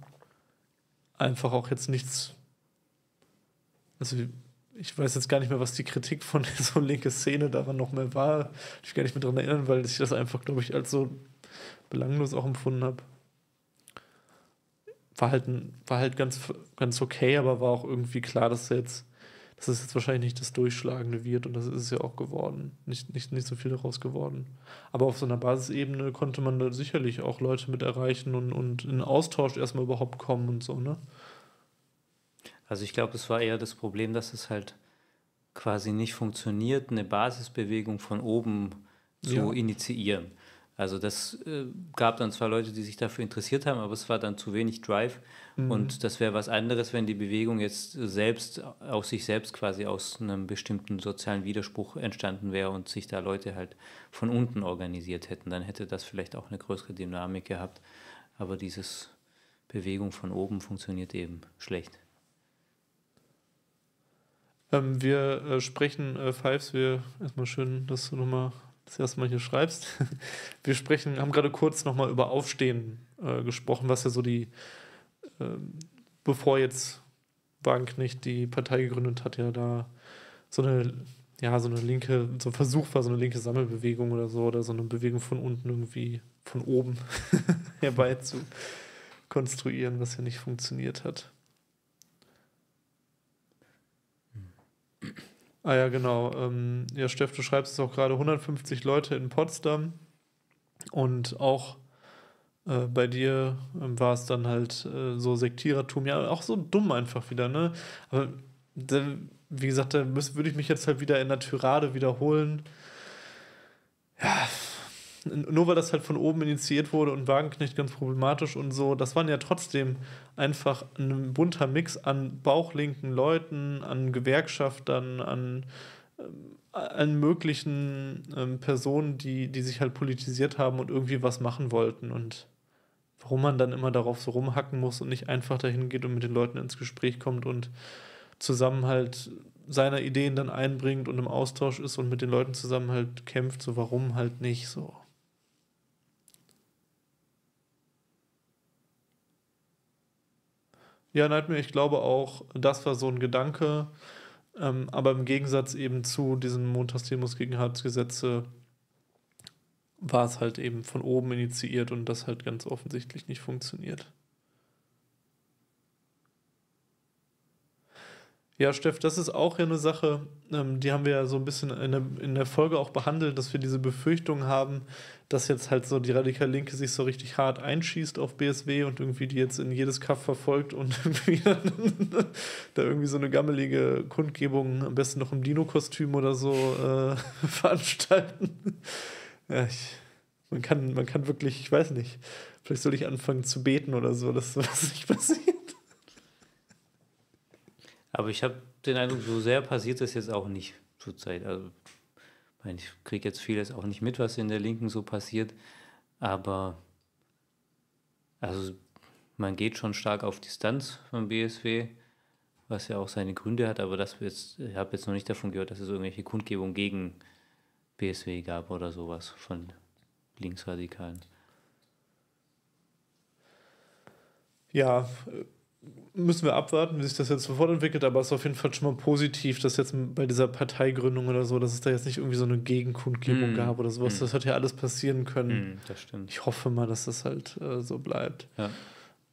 einfach auch jetzt nichts also ich weiß jetzt gar nicht mehr, was die Kritik von so linke Szene daran noch mehr war. Ich kann nicht mehr daran erinnern, weil ich das einfach, glaube ich, als so belanglos auch empfunden habe. War halt, war halt ganz, ganz okay, aber war auch irgendwie klar, dass jetzt, dass es jetzt wahrscheinlich nicht das Durchschlagende wird und das ist es ja auch geworden. Nicht, nicht, nicht so viel daraus geworden. Aber auf so einer Basisebene konnte man da sicherlich auch Leute mit erreichen und, und in Austausch erstmal überhaupt kommen und so, ne? Also ich glaube, es war eher das Problem, dass es halt quasi nicht funktioniert, eine Basisbewegung von oben zu ja. initiieren. Also das äh, gab dann zwar Leute, die sich dafür interessiert haben, aber es war dann zu wenig Drive. Mhm. Und das wäre was anderes, wenn die Bewegung jetzt selbst aus sich selbst quasi aus einem bestimmten sozialen Widerspruch entstanden wäre und sich da Leute halt von unten organisiert hätten. Dann hätte das vielleicht auch eine größere Dynamik gehabt. Aber dieses Bewegung von oben funktioniert eben schlecht. Ähm, wir äh, sprechen, äh, Fives, wir, erstmal schön, dass du nochmal das erste Mal hier schreibst. wir sprechen, haben gerade kurz nochmal über Aufstehen äh, gesprochen, was ja so die, ähm, bevor jetzt Wagenknecht die Partei gegründet hat, ja da so eine, ja, so eine linke, so ein Versuch war, so eine linke Sammelbewegung oder so, oder so eine Bewegung von unten irgendwie, von oben herbei zu konstruieren, was ja nicht funktioniert hat. Ah ja, genau. Ähm, ja, Steff, du schreibst es auch gerade 150 Leute in Potsdam und auch äh, bei dir äh, war es dann halt äh, so Sektierertum, ja, auch so dumm einfach wieder, ne? Aber da, wie gesagt, da würde ich mich jetzt halt wieder in der Tyrade wiederholen. Ja, nur weil das halt von oben initiiert wurde und Wagenknecht ganz problematisch und so, das waren ja trotzdem einfach ein bunter Mix an bauchlinken Leuten, an Gewerkschaftern, an ähm, allen möglichen ähm, Personen, die, die sich halt politisiert haben und irgendwie was machen wollten. Und warum man dann immer darauf so rumhacken muss und nicht einfach dahin geht und mit den Leuten ins Gespräch kommt und Zusammenhalt seiner Ideen dann einbringt und im Austausch ist und mit den Leuten zusammen halt kämpft, so warum halt nicht so. Ja, Nightmare, ich glaube auch, das war so ein Gedanke, ähm, aber im Gegensatz eben zu diesen Montagsdemos gegen Harzgesetze war es halt eben von oben initiiert und das halt ganz offensichtlich nicht funktioniert. Ja, Steff, das ist auch ja eine Sache, ähm, die haben wir ja so ein bisschen in der, in der Folge auch behandelt, dass wir diese Befürchtung haben, dass jetzt halt so die radikal Linke sich so richtig hart einschießt auf BSW und irgendwie die jetzt in jedes Kaff verfolgt und irgendwie da irgendwie so eine gammelige Kundgebung, am besten noch im Dino-Kostüm oder so, äh, veranstalten. Ja, ich, man, kann, man kann wirklich, ich weiß nicht, vielleicht soll ich anfangen zu beten oder so, dass sowas nicht passiert. Aber ich habe den Eindruck, so sehr passiert das jetzt auch nicht zurzeit. Also, ich kriege jetzt vieles auch nicht mit, was in der Linken so passiert. Aber also man geht schon stark auf Distanz vom BSW, was ja auch seine Gründe hat. Aber das jetzt, ich habe jetzt noch nicht davon gehört, dass es irgendwelche Kundgebungen gegen BSW gab oder sowas von Linksradikalen. Ja, müssen wir abwarten, wie sich das jetzt sofort entwickelt, aber es ist auf jeden Fall schon mal positiv, dass jetzt bei dieser Parteigründung oder so, dass es da jetzt nicht irgendwie so eine Gegenkundgebung mm. gab oder sowas. Mm. Das hat ja alles passieren können. Mm, das stimmt. Ich hoffe mal, dass das halt äh, so bleibt. Ja.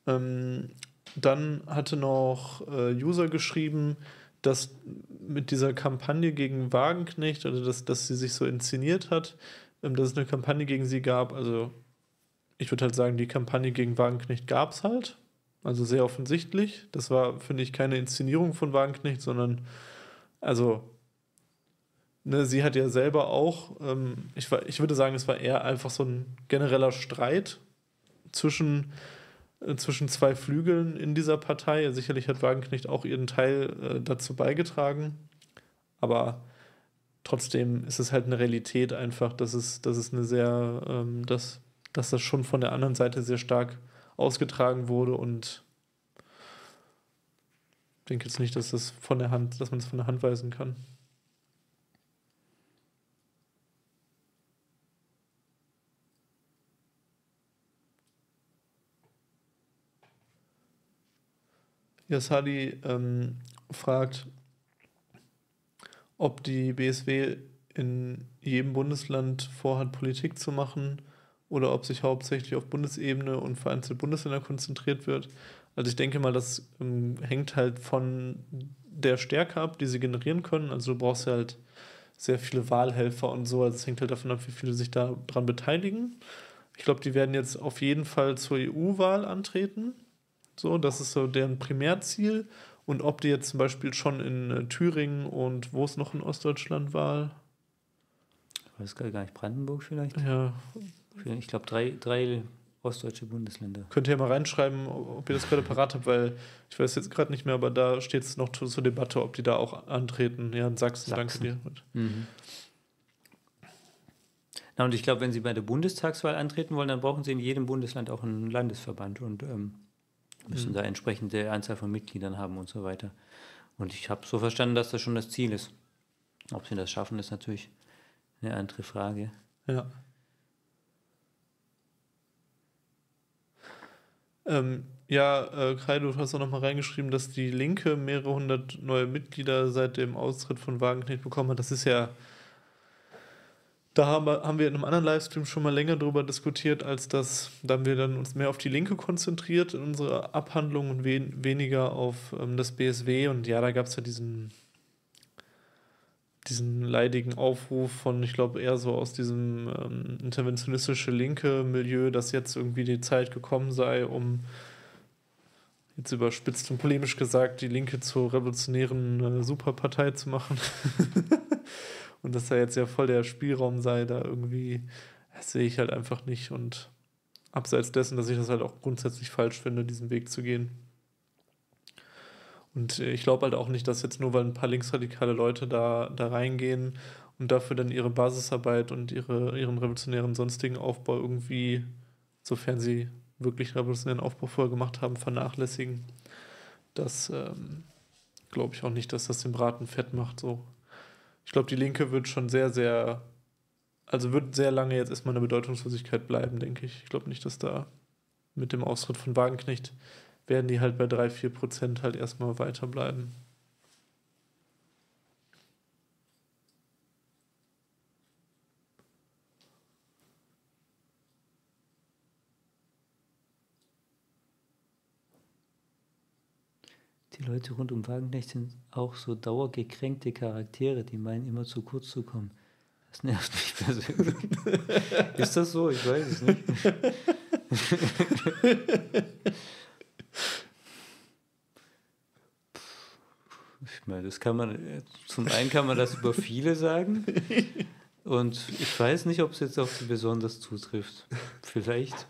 Ähm, dann hatte noch äh, User geschrieben, dass mit dieser Kampagne gegen Wagenknecht, also dass, dass sie sich so inszeniert hat, ähm, dass es eine Kampagne gegen sie gab. Also ich würde halt sagen, die Kampagne gegen Wagenknecht gab es halt. Also sehr offensichtlich. Das war, finde ich, keine Inszenierung von Wagenknecht, sondern, also, ne, sie hat ja selber auch, ähm, ich, ich würde sagen, es war eher einfach so ein genereller Streit zwischen, äh, zwischen zwei Flügeln in dieser Partei. Sicherlich hat Wagenknecht auch ihren Teil äh, dazu beigetragen, aber trotzdem ist es halt eine Realität einfach, dass es, dass es eine sehr, ähm, dass, dass das schon von der anderen Seite sehr stark ausgetragen wurde und ich denke jetzt nicht, dass das von der Hand, dass man es von der Hand weisen kann. Yasali ähm, fragt, ob die BSW in jedem Bundesland vorhat, Politik zu machen oder ob sich hauptsächlich auf Bundesebene und vereinzelt Bundesländer konzentriert wird. Also ich denke mal, das ähm, hängt halt von der Stärke ab, die sie generieren können. Also du brauchst ja halt sehr viele Wahlhelfer und so. Also es hängt halt davon ab, wie viele sich daran beteiligen. Ich glaube, die werden jetzt auf jeden Fall zur EU-Wahl antreten. So, das ist so deren Primärziel. Und ob die jetzt zum Beispiel schon in äh, Thüringen und wo es noch in Ostdeutschland Wahl? Ich weiß gar nicht, Brandenburg vielleicht? Ja, ich glaube, drei, drei ostdeutsche Bundesländer. Könnt ihr mal reinschreiben, ob ihr das gerade parat habt, weil ich weiß jetzt gerade nicht mehr, aber da steht es noch zur Debatte, ob die da auch antreten. Ja, in Sachsen, Sachsen. danke dir. Mhm. Na, und ich glaube, wenn Sie bei der Bundestagswahl antreten wollen, dann brauchen Sie in jedem Bundesland auch einen Landesverband und ähm, müssen mhm. da entsprechende Anzahl von Mitgliedern haben und so weiter. Und ich habe so verstanden, dass das schon das Ziel ist. Ob Sie das schaffen, ist natürlich eine andere Frage. Ja. Ähm, ja, äh, Kai, du hast auch nochmal reingeschrieben, dass die Linke mehrere hundert neue Mitglieder seit dem Austritt von Wagenknecht bekommen hat. Das ist ja. Da haben wir, haben wir in einem anderen Livestream schon mal länger drüber diskutiert, als dass da haben wir dann uns mehr auf die Linke konzentriert in unserer Abhandlung und wen, weniger auf ähm, das BSW. Und ja, da gab es ja diesen diesen leidigen Aufruf von, ich glaube, eher so aus diesem ähm, interventionistische linke Milieu, dass jetzt irgendwie die Zeit gekommen sei, um jetzt überspitzt und polemisch gesagt, die Linke zur revolutionären äh, Superpartei zu machen. und dass da jetzt ja voll der Spielraum sei, da irgendwie, das sehe ich halt einfach nicht. Und abseits dessen, dass ich das halt auch grundsätzlich falsch finde, diesen Weg zu gehen. Und äh, ich glaube halt auch nicht, dass jetzt nur, weil ein paar linksradikale Leute da, da reingehen und dafür dann ihre Basisarbeit und ihre, ihren revolutionären sonstigen Aufbau irgendwie, sofern sie wirklich revolutionären Aufbau vorher gemacht haben, vernachlässigen, dass, ähm, glaube ich auch nicht, dass das den Braten fett macht. So. Ich glaube, die Linke wird schon sehr, sehr, also wird sehr lange jetzt erstmal eine Bedeutungslosigkeit bleiben, denke ich. Ich glaube nicht, dass da mit dem Austritt von Wagenknecht werden die halt bei 3, 4 Prozent halt erstmal weiterbleiben. Die Leute rund um Wagenknecht sind auch so dauergekränkte Charaktere, die meinen immer zu kurz zu kommen. Das nervt mich persönlich. Ist das so? Ich weiß es nicht. ich meine, das kann man, zum einen kann man das über viele sagen. Und ich weiß nicht, ob es jetzt auf die besonders zutrifft. Vielleicht.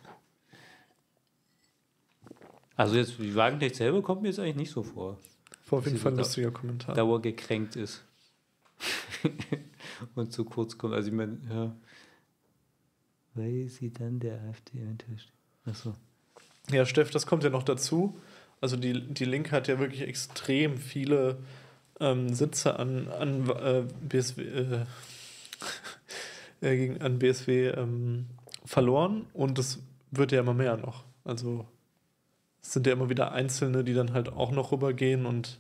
Also jetzt, wie Wagenknecht selber kommt mir jetzt eigentlich nicht so vor. War auf jeden Fall ein lustiger Kommentar. Dauergekränkt ist. und zu kurz kommt. Also ich meine, ja. Weil sie dann der AfD eventuell steht. Achso. Ja, Steff, das kommt ja noch dazu. Also die, die Linke hat ja wirklich extrem viele ähm, Sitze an, an äh, BSW, äh, äh, gegen, an BSW ähm, verloren und es wird ja immer mehr noch. Also es sind ja immer wieder Einzelne, die dann halt auch noch rübergehen und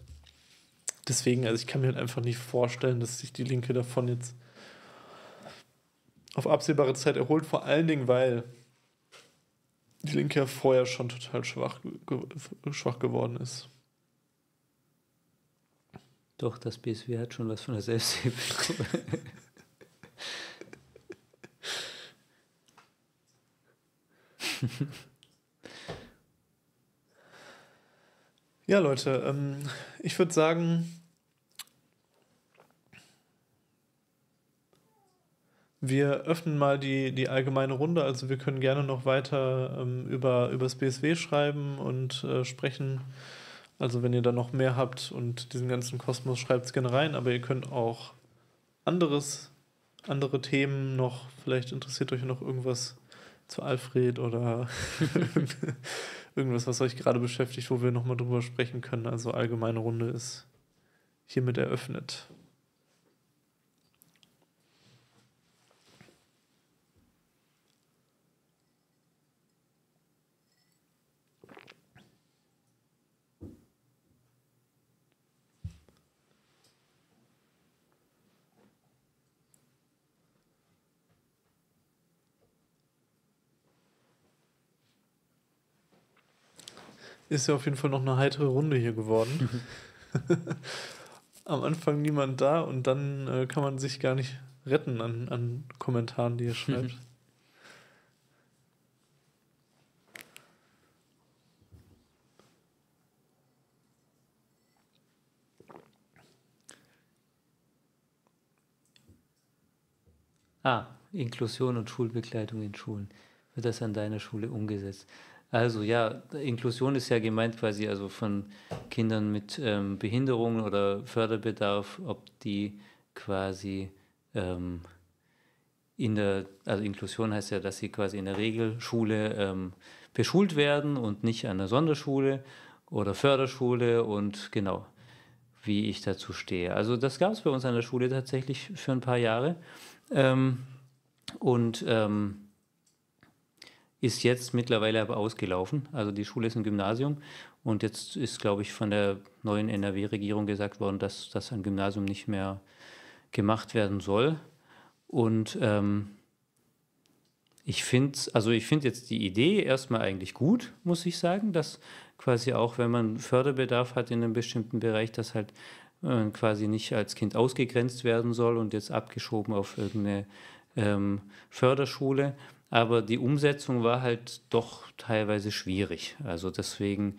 deswegen, also ich kann mir halt einfach nicht vorstellen, dass sich die Linke davon jetzt auf absehbare Zeit erholt, vor allen Dingen, weil die Linke ja vorher schon total schwach, ge schwach geworden ist. Doch, das BSW hat schon was von der Selbsthilfe. Ja, Leute, ähm, ich würde sagen, wir öffnen mal die, die allgemeine Runde. Also wir können gerne noch weiter ähm, über, über das BSW schreiben und äh, sprechen. Also wenn ihr da noch mehr habt und diesen ganzen Kosmos, schreibt es gerne rein. Aber ihr könnt auch anderes, andere Themen noch, vielleicht interessiert euch noch irgendwas zu Alfred oder irgendwas, was euch gerade beschäftigt, wo wir nochmal drüber sprechen können. Also allgemeine Runde ist hiermit eröffnet. Ist ja auf jeden Fall noch eine heitere Runde hier geworden. Am Anfang niemand da und dann äh, kann man sich gar nicht retten an, an Kommentaren, die ihr schreibt. Ah, Inklusion und Schulbegleitung in Schulen. Wird das an deiner Schule umgesetzt? Also ja, Inklusion ist ja gemeint quasi also von Kindern mit ähm, Behinderungen oder Förderbedarf, ob die quasi ähm, in der, also Inklusion heißt ja, dass sie quasi in der Regelschule ähm, beschult werden und nicht an der Sonderschule oder Förderschule und genau, wie ich dazu stehe. Also das gab es bei uns an der Schule tatsächlich für ein paar Jahre. Ähm, und ähm, ist jetzt mittlerweile aber ausgelaufen. Also die Schule ist ein Gymnasium und jetzt ist, glaube ich, von der neuen NRW-Regierung gesagt worden, dass das ein Gymnasium nicht mehr gemacht werden soll. Und ähm, ich finde, also ich finde jetzt die Idee erstmal eigentlich gut, muss ich sagen, dass quasi auch, wenn man Förderbedarf hat in einem bestimmten Bereich, dass halt äh, quasi nicht als Kind ausgegrenzt werden soll und jetzt abgeschoben auf irgendeine ähm, Förderschule. Aber die Umsetzung war halt doch teilweise schwierig. Also deswegen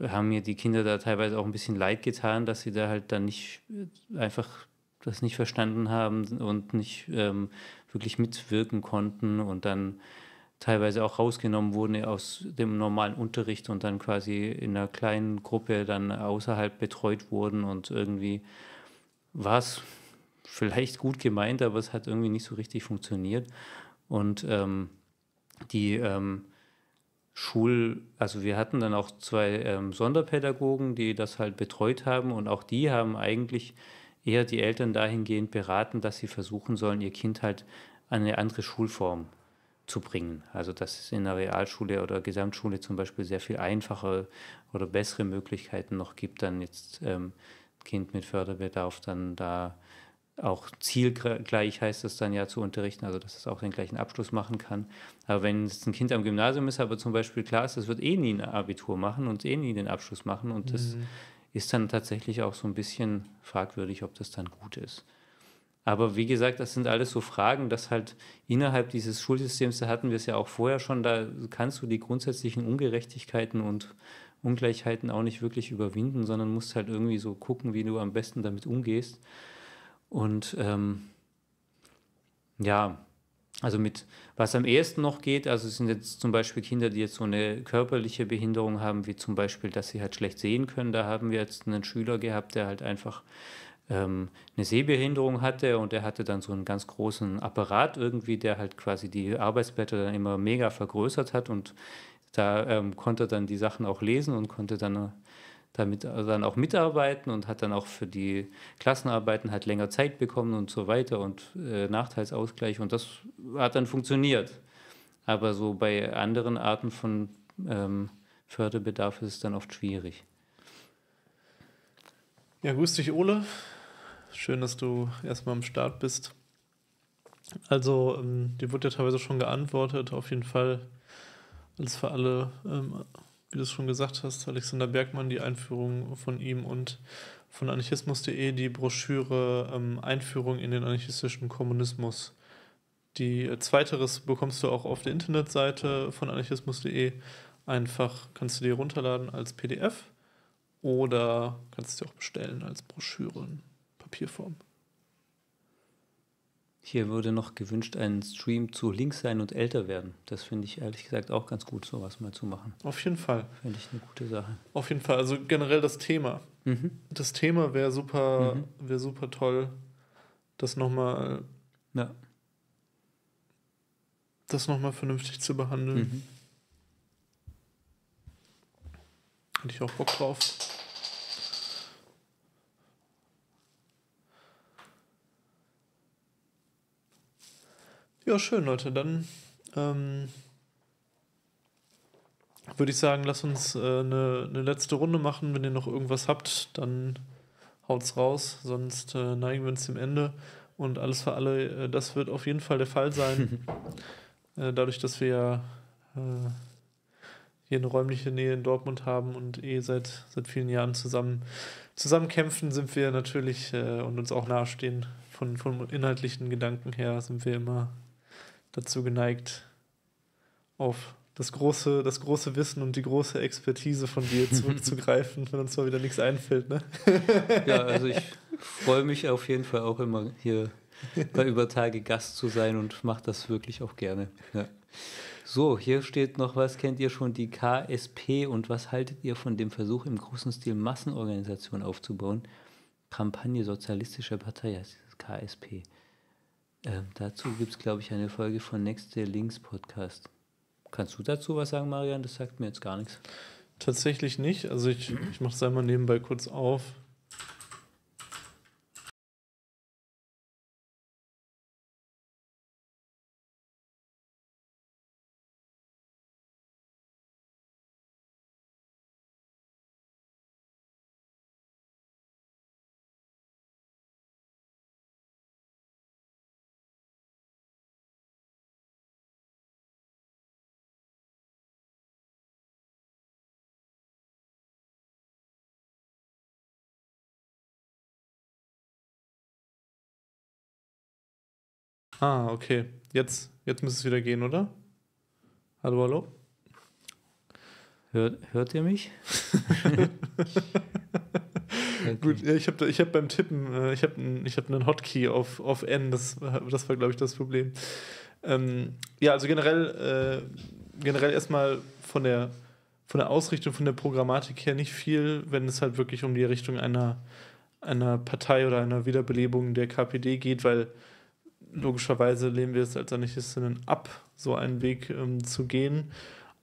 haben mir die Kinder da teilweise auch ein bisschen leid getan, dass sie da halt dann nicht äh, einfach das nicht verstanden haben und nicht ähm, wirklich mitwirken konnten und dann teilweise auch rausgenommen wurden aus dem normalen Unterricht und dann quasi in einer kleinen Gruppe dann außerhalb betreut wurden und irgendwie war es vielleicht gut gemeint, aber es hat irgendwie nicht so richtig funktioniert. Und ähm, die ähm, Schul, also wir hatten dann auch zwei ähm, Sonderpädagogen, die das halt betreut haben und auch die haben eigentlich eher die Eltern dahingehend beraten, dass sie versuchen sollen, ihr Kind halt an eine andere Schulform zu bringen. Also dass es in der Realschule oder Gesamtschule zum Beispiel sehr viel einfacher oder bessere Möglichkeiten noch gibt, dann jetzt ähm, Kind mit Förderbedarf dann da auch zielgleich heißt es dann ja zu unterrichten, also dass es auch den gleichen Abschluss machen kann. Aber wenn es ein Kind am Gymnasium ist, aber zum Beispiel klar ist, es wird eh nie ein Abitur machen und eh nie den Abschluss machen und mhm. das ist dann tatsächlich auch so ein bisschen fragwürdig, ob das dann gut ist. Aber wie gesagt, das sind alles so Fragen, dass halt innerhalb dieses Schulsystems, da hatten wir es ja auch vorher schon, da kannst du die grundsätzlichen Ungerechtigkeiten und Ungleichheiten auch nicht wirklich überwinden, sondern musst halt irgendwie so gucken, wie du am besten damit umgehst. Und ähm, ja, also mit was am ehesten noch geht, also es sind jetzt zum Beispiel Kinder, die jetzt so eine körperliche Behinderung haben, wie zum Beispiel, dass sie halt schlecht sehen können. Da haben wir jetzt einen Schüler gehabt, der halt einfach ähm, eine Sehbehinderung hatte und der hatte dann so einen ganz großen Apparat irgendwie, der halt quasi die Arbeitsblätter dann immer mega vergrößert hat und da ähm, konnte er dann die Sachen auch lesen und konnte dann damit dann auch mitarbeiten und hat dann auch für die Klassenarbeiten halt länger Zeit bekommen und so weiter und äh, Nachteilsausgleich und das hat dann funktioniert. Aber so bei anderen Arten von ähm, Förderbedarf ist es dann oft schwierig. Ja, grüß dich, Ole. Schön, dass du erstmal am Start bist. Also, ähm, dir wurde ja teilweise schon geantwortet. Auf jeden Fall alles für alle, ähm, wie du es schon gesagt hast, Alexander Bergmann, die Einführung von ihm und von anarchismus.de die Broschüre ähm, Einführung in den anarchistischen Kommunismus. Die äh, zweiteres bekommst du auch auf der Internetseite von anarchismus.de. Einfach kannst du dir runterladen als PDF oder kannst du dir auch bestellen als Broschüre in Papierform. Hier würde noch gewünscht, ein Stream zu links sein und älter werden. Das finde ich ehrlich gesagt auch ganz gut, sowas mal zu machen. Auf jeden Fall. Finde ich eine gute Sache. Auf jeden Fall. Also generell das Thema. Mhm. Das Thema wäre super, mhm. wär super toll, das nochmal ja. das nochmal vernünftig zu behandeln. Mhm. Hätte ich auch Bock drauf. Ja, schön, Leute. Dann ähm, würde ich sagen, lass uns äh, eine, eine letzte Runde machen. Wenn ihr noch irgendwas habt, dann haut's raus. Sonst äh, neigen wir uns dem Ende. Und alles für alle, äh, das wird auf jeden Fall der Fall sein. Äh, dadurch, dass wir ja äh, hier eine räumliche Nähe in Dortmund haben und eh seit, seit vielen Jahren zusammen, zusammen kämpfen, sind wir natürlich äh, und uns auch nahestehen. Von, von inhaltlichen Gedanken her sind wir immer dazu geneigt, auf das große, das große Wissen und die große Expertise von dir zurückzugreifen, wenn uns mal wieder nichts einfällt. Ne? ja, also ich freue mich auf jeden Fall auch immer hier bei Übertage Gast zu sein und mache das wirklich auch gerne. Ja. So, hier steht noch was, kennt ihr schon die KSP und was haltet ihr von dem Versuch im großen Stil Massenorganisationen aufzubauen? Kampagne Sozialistischer Partei heißt das KSP. Ähm, dazu gibt es, glaube ich, eine Folge von Nächste Links Podcast. Kannst du dazu was sagen, Marian? Das sagt mir jetzt gar nichts. Tatsächlich nicht. Also ich, ich mache es einmal nebenbei kurz auf. Ah, okay. Jetzt, jetzt müsste es wieder gehen, oder? Hallo, hallo? Hört, hört ihr mich? okay. Gut, ja, ich habe ich hab beim Tippen, äh, ich habe ich hab einen Hotkey auf, auf N, das, das war, glaube ich, das Problem. Ähm, ja, also generell, äh, generell erstmal von der, von der Ausrichtung, von der Programmatik her nicht viel, wenn es halt wirklich um die Richtung einer, einer Partei oder einer Wiederbelebung der KPD geht, weil logischerweise lehnen wir es als Anarchistinnen ab, so einen Weg ähm, zu gehen.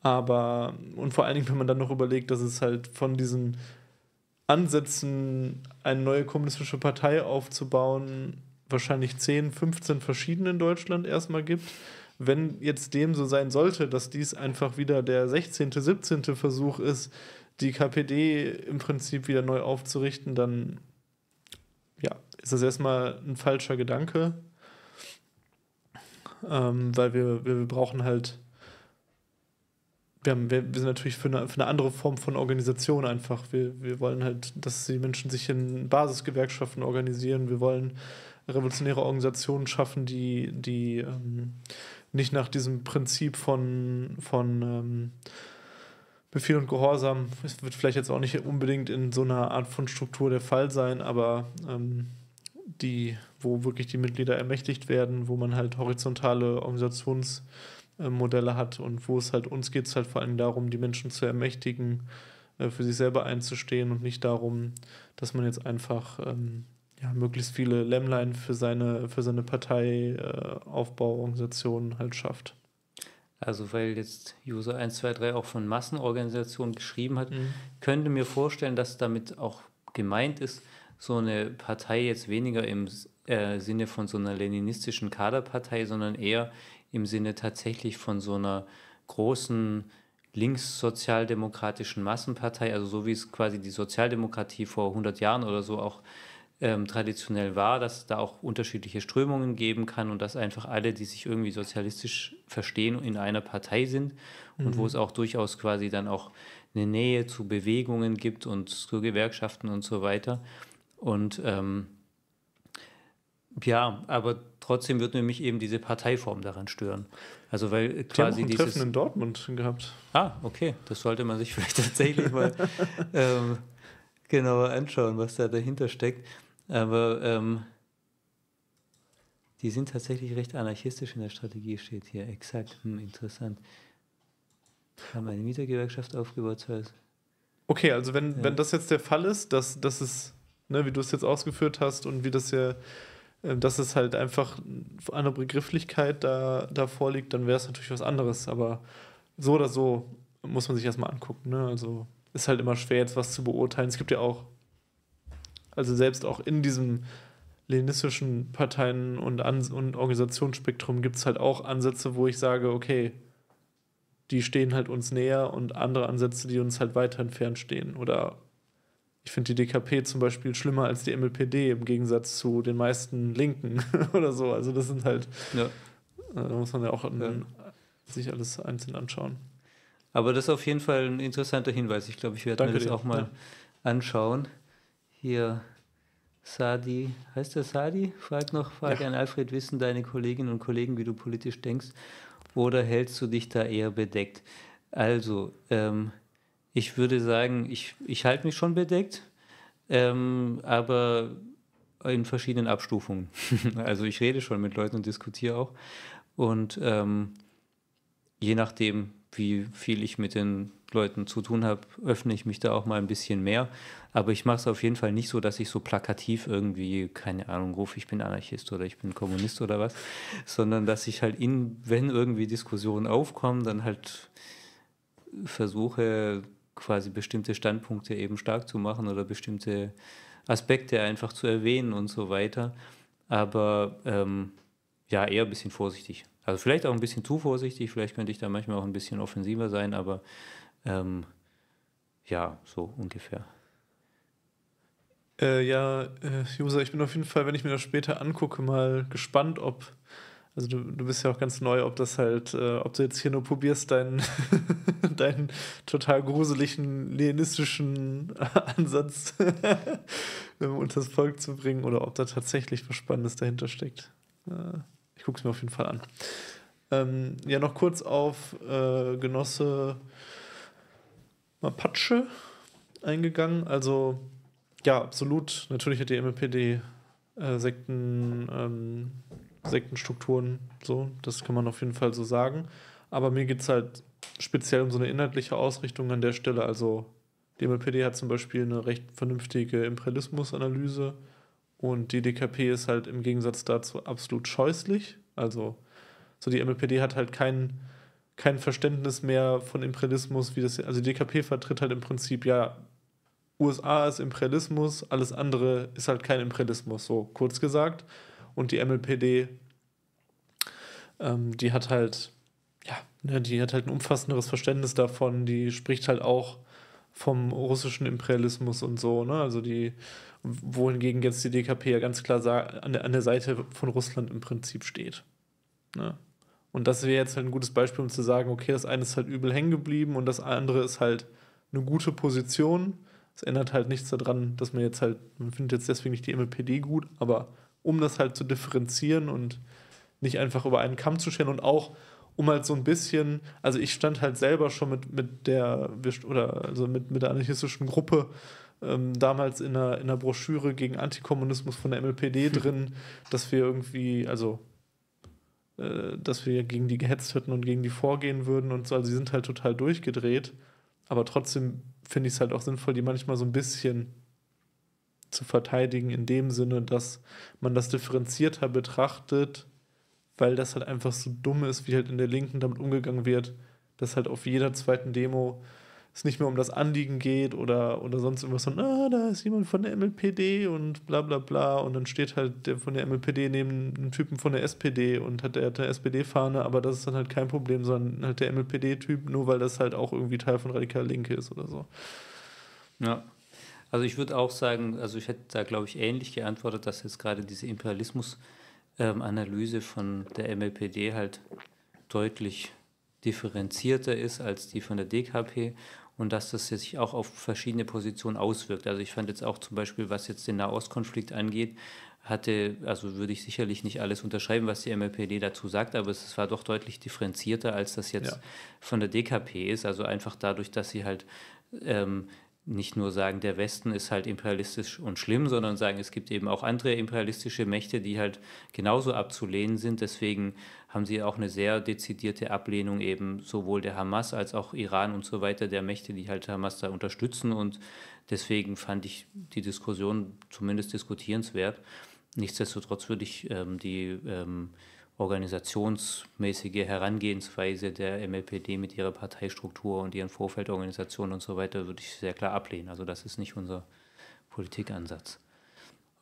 Aber, und vor allen Dingen, wenn man dann noch überlegt, dass es halt von diesen Ansätzen, eine neue kommunistische Partei aufzubauen, wahrscheinlich 10, 15 verschiedene in Deutschland erstmal gibt. Wenn jetzt dem so sein sollte, dass dies einfach wieder der 16., 17. Versuch ist, die KPD im Prinzip wieder neu aufzurichten, dann ja, ist das erstmal ein falscher Gedanke. Ähm, weil wir, wir, wir brauchen halt wir, haben, wir, wir sind natürlich für eine, für eine andere Form von Organisation einfach. Wir, wir wollen halt, dass die Menschen sich in Basisgewerkschaften organisieren. Wir wollen revolutionäre Organisationen schaffen, die, die ähm, nicht nach diesem Prinzip von, von ähm, Befehl und Gehorsam, es wird vielleicht jetzt auch nicht unbedingt in so einer Art von Struktur der Fall sein, aber ähm, die, wo wirklich die Mitglieder ermächtigt werden, wo man halt horizontale Organisations- äh, Modelle hat und wo es halt uns geht es halt vor allem darum, die Menschen zu ermächtigen, äh, für sich selber einzustehen und nicht darum, dass man jetzt einfach ähm, ja, möglichst viele Lämmlein für seine, für seine Parteiaufbauorganisation äh, halt schafft. Also weil jetzt User 123 auch von Massenorganisationen geschrieben hat, mhm. könnte mir vorstellen, dass damit auch gemeint ist, so eine Partei jetzt weniger im äh, Sinne von so einer leninistischen Kaderpartei, sondern eher im Sinne tatsächlich von so einer großen linkssozialdemokratischen Massenpartei, also so wie es quasi die Sozialdemokratie vor 100 Jahren oder so auch ähm, traditionell war, dass es da auch unterschiedliche Strömungen geben kann und dass einfach alle, die sich irgendwie sozialistisch verstehen, in einer Partei sind und mhm. wo es auch durchaus quasi dann auch eine Nähe zu Bewegungen gibt und zu Gewerkschaften und so weiter. Und ähm, ja, aber trotzdem würde mich eben diese Parteiform daran stören. Also weil quasi Die haben auch ein Treffen in Dortmund gehabt. Ah, okay, das sollte man sich vielleicht tatsächlich mal ähm, genauer anschauen, was da dahinter steckt. Aber ähm, die sind tatsächlich recht anarchistisch in der Strategie, steht hier. Exakt, hm, interessant. Haben eine Mietergewerkschaft aufgebaut. Okay, also wenn, ja. wenn das jetzt der Fall ist, dass, dass es, ne, wie du es jetzt ausgeführt hast und wie das ja äh, dass es halt einfach eine Begrifflichkeit da, da vorliegt, dann wäre es natürlich was anderes. Aber so oder so muss man sich erstmal angucken. Ne? Also ist halt immer schwer, jetzt was zu beurteilen. Es gibt ja auch, also selbst auch in diesem leninistischen Parteien- und, An und Organisationsspektrum gibt es halt auch Ansätze, wo ich sage, okay, die stehen halt uns näher und andere Ansätze, die uns halt weiter entfernt stehen. Oder ich finde die DKP zum Beispiel schlimmer als die MLPD im Gegensatz zu den meisten Linken oder so. Also das sind halt, ja. Äh, da muss man ja auch ja. sich alles einzeln anschauen. Aber das ist auf jeden Fall ein interessanter Hinweis. Ich glaube, ich werde mir das dir. auch mal ja. anschauen. Hier Sadi, heißt der Sadi? Fragt noch, frag an Alfred Wissen deine Kolleginnen und Kollegen, wie du politisch denkst. Oder hältst du dich da eher bedeckt? Also, ähm, ich würde sagen, ich, ich halte mich schon bedeckt, ähm, aber in verschiedenen Abstufungen. also ich rede schon mit Leuten und diskutiere auch. Und ähm, je nachdem, wie viel ich mit den Leuten zu tun habe, öffne ich mich da auch mal ein bisschen mehr. Aber ich mache es auf jeden Fall nicht so, dass ich so plakativ irgendwie, keine Ahnung, rufe, ich bin Anarchist oder ich bin Kommunist oder was, sondern dass ich halt in, wenn irgendwie Diskussionen aufkommen, dann halt versuche quasi bestimmte Standpunkte eben stark zu machen oder bestimmte Aspekte einfach zu erwähnen und so weiter. Aber ähm, ja, eher ein bisschen vorsichtig. Also vielleicht auch ein bisschen zu vorsichtig, vielleicht könnte ich da manchmal auch ein bisschen offensiver sein, aber ähm, ja, so ungefähr. Äh, ja, äh, User, ich bin auf jeden Fall, wenn ich mir das später angucke, mal gespannt, ob also du, du bist ja auch ganz neu, ob das halt, äh, ob du jetzt hier nur probierst, deinen, deinen total gruseligen leonistischen Ansatz unter das Volk zu bringen oder ob da tatsächlich was Spannendes dahinter steckt. Äh, ich gucke es mir auf jeden Fall an. Ähm, ja, noch kurz auf äh, Genosse Mapache eingegangen. Also ja, absolut. Natürlich hat die MPD äh, Sekten ähm, Sektenstrukturen, so, das kann man auf jeden Fall so sagen. Aber mir geht es halt speziell um so eine inhaltliche Ausrichtung an der Stelle. Also die MLPD hat zum Beispiel eine recht vernünftige Imperialismusanalyse und die DKP ist halt im Gegensatz dazu absolut scheußlich. Also so die MLPD hat halt kein, kein Verständnis mehr von Imperialismus, wie das, also die DKP vertritt halt im Prinzip, ja, USA ist Imperialismus, alles andere ist halt kein Imperialismus, so kurz gesagt. Und die MLPD, ähm, die hat halt, ja, ne, die hat halt ein umfassenderes Verständnis davon, die spricht halt auch vom russischen Imperialismus und so, ne? Also die, wohingegen jetzt die DKP ja ganz klar an der, an der Seite von Russland im Prinzip steht. Ne? Und das wäre jetzt halt ein gutes Beispiel, um zu sagen, okay, das eine ist halt übel hängen geblieben und das andere ist halt eine gute Position. Es ändert halt nichts daran, dass man jetzt halt, man findet jetzt deswegen nicht die MLPD gut, aber um das halt zu differenzieren und nicht einfach über einen Kamm zu stellen und auch um halt so ein bisschen, also ich stand halt selber schon mit, mit der, oder also mit, mit der anarchistischen Gruppe ähm, damals in einer, in einer Broschüre gegen Antikommunismus von der MLPD drin, dass wir irgendwie, also äh, dass wir gegen die gehetzt hätten und gegen die vorgehen würden und so. Also sie sind halt total durchgedreht. Aber trotzdem finde ich es halt auch sinnvoll, die manchmal so ein bisschen zu verteidigen, in dem Sinne, dass man das differenzierter betrachtet, weil das halt einfach so dumm ist, wie halt in der Linken damit umgegangen wird, dass halt auf jeder zweiten Demo es nicht mehr um das Anliegen geht oder, oder sonst irgendwas von, ah, da ist jemand von der MLPD und bla bla bla und dann steht halt der von der MLPD neben einem Typen von der SPD und hat der, der SPD-Fahne, aber das ist dann halt kein Problem, sondern halt der MLPD-Typ, nur weil das halt auch irgendwie Teil von Radikal Linke ist oder so. Ja. Also ich würde auch sagen, also ich hätte da glaube ich ähnlich geantwortet, dass jetzt gerade diese Imperialismus-Analyse ähm, von der MLPD halt deutlich differenzierter ist als die von der DKP und dass das sich auch auf verschiedene Positionen auswirkt. Also ich fand jetzt auch zum Beispiel, was jetzt den Nahostkonflikt angeht, hatte, also würde ich sicherlich nicht alles unterschreiben, was die MLPD dazu sagt, aber es war doch deutlich differenzierter, als das jetzt ja. von der DKP ist. Also einfach dadurch, dass sie halt ähm, nicht nur sagen, der Westen ist halt imperialistisch und schlimm, sondern sagen, es gibt eben auch andere imperialistische Mächte, die halt genauso abzulehnen sind. Deswegen haben sie auch eine sehr dezidierte Ablehnung eben sowohl der Hamas als auch Iran und so weiter, der Mächte, die halt Hamas da unterstützen. Und deswegen fand ich die Diskussion zumindest diskutierenswert. Nichtsdestotrotz würde ich ähm, die ähm, organisationsmäßige Herangehensweise der MLPD mit ihrer Parteistruktur und ihren Vorfeldorganisationen und so weiter würde ich sehr klar ablehnen. Also das ist nicht unser Politikansatz.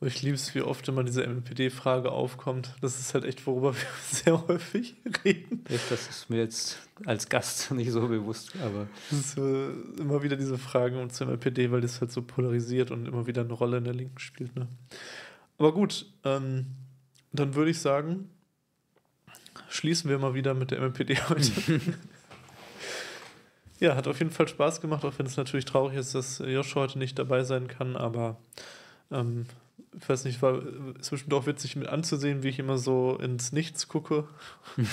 Ich liebe es, wie oft immer diese MLPD-Frage aufkommt. Das ist halt echt, worüber wir sehr häufig reden. Das ist mir jetzt als Gast nicht so bewusst, aber. Es ist äh, immer wieder diese Fragen um zur MLPD, weil das halt so polarisiert und immer wieder eine Rolle in der Linken spielt. Ne? Aber gut, ähm, dann würde ich sagen, schließen wir mal wieder mit der MMPD heute. ja, hat auf jeden Fall Spaß gemacht, auch wenn es natürlich traurig ist, dass Joshua heute nicht dabei sein kann, aber ähm, ich weiß nicht, war zwischendurch auch witzig mit anzusehen, wie ich immer so ins Nichts gucke.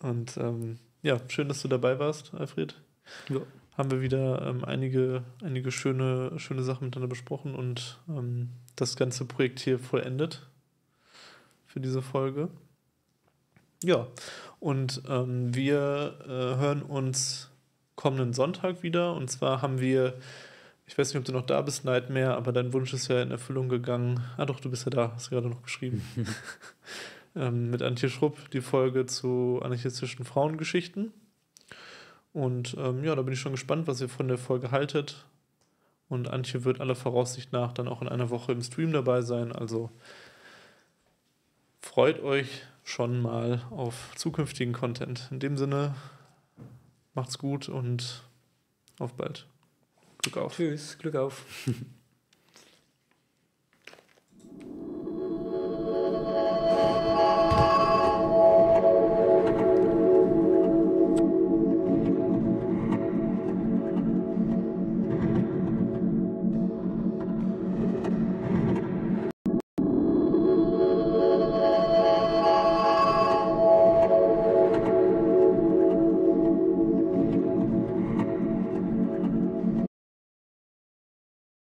Und ähm, ja, schön, dass du dabei warst, Alfred. Ja. Haben wir wieder ähm, einige, einige schöne, schöne Sachen miteinander besprochen und ähm, das ganze Projekt hier vollendet für diese Folge. Ja, und ähm, wir äh, hören uns kommenden Sonntag wieder. Und zwar haben wir, ich weiß nicht, ob du noch da bist, Nightmare, aber dein Wunsch ist ja in Erfüllung gegangen. Ah doch, du bist ja da, hast du gerade noch geschrieben. ähm, mit Antje Schrupp die Folge zu anarchistischen Frauengeschichten. Und ähm, ja, da bin ich schon gespannt, was ihr von der Folge haltet. Und Antje wird aller Voraussicht nach dann auch in einer Woche im Stream dabei sein. Also freut euch schon mal auf zukünftigen Content. In dem Sinne, macht's gut und auf bald. Glück auf. Tschüss, Glück auf.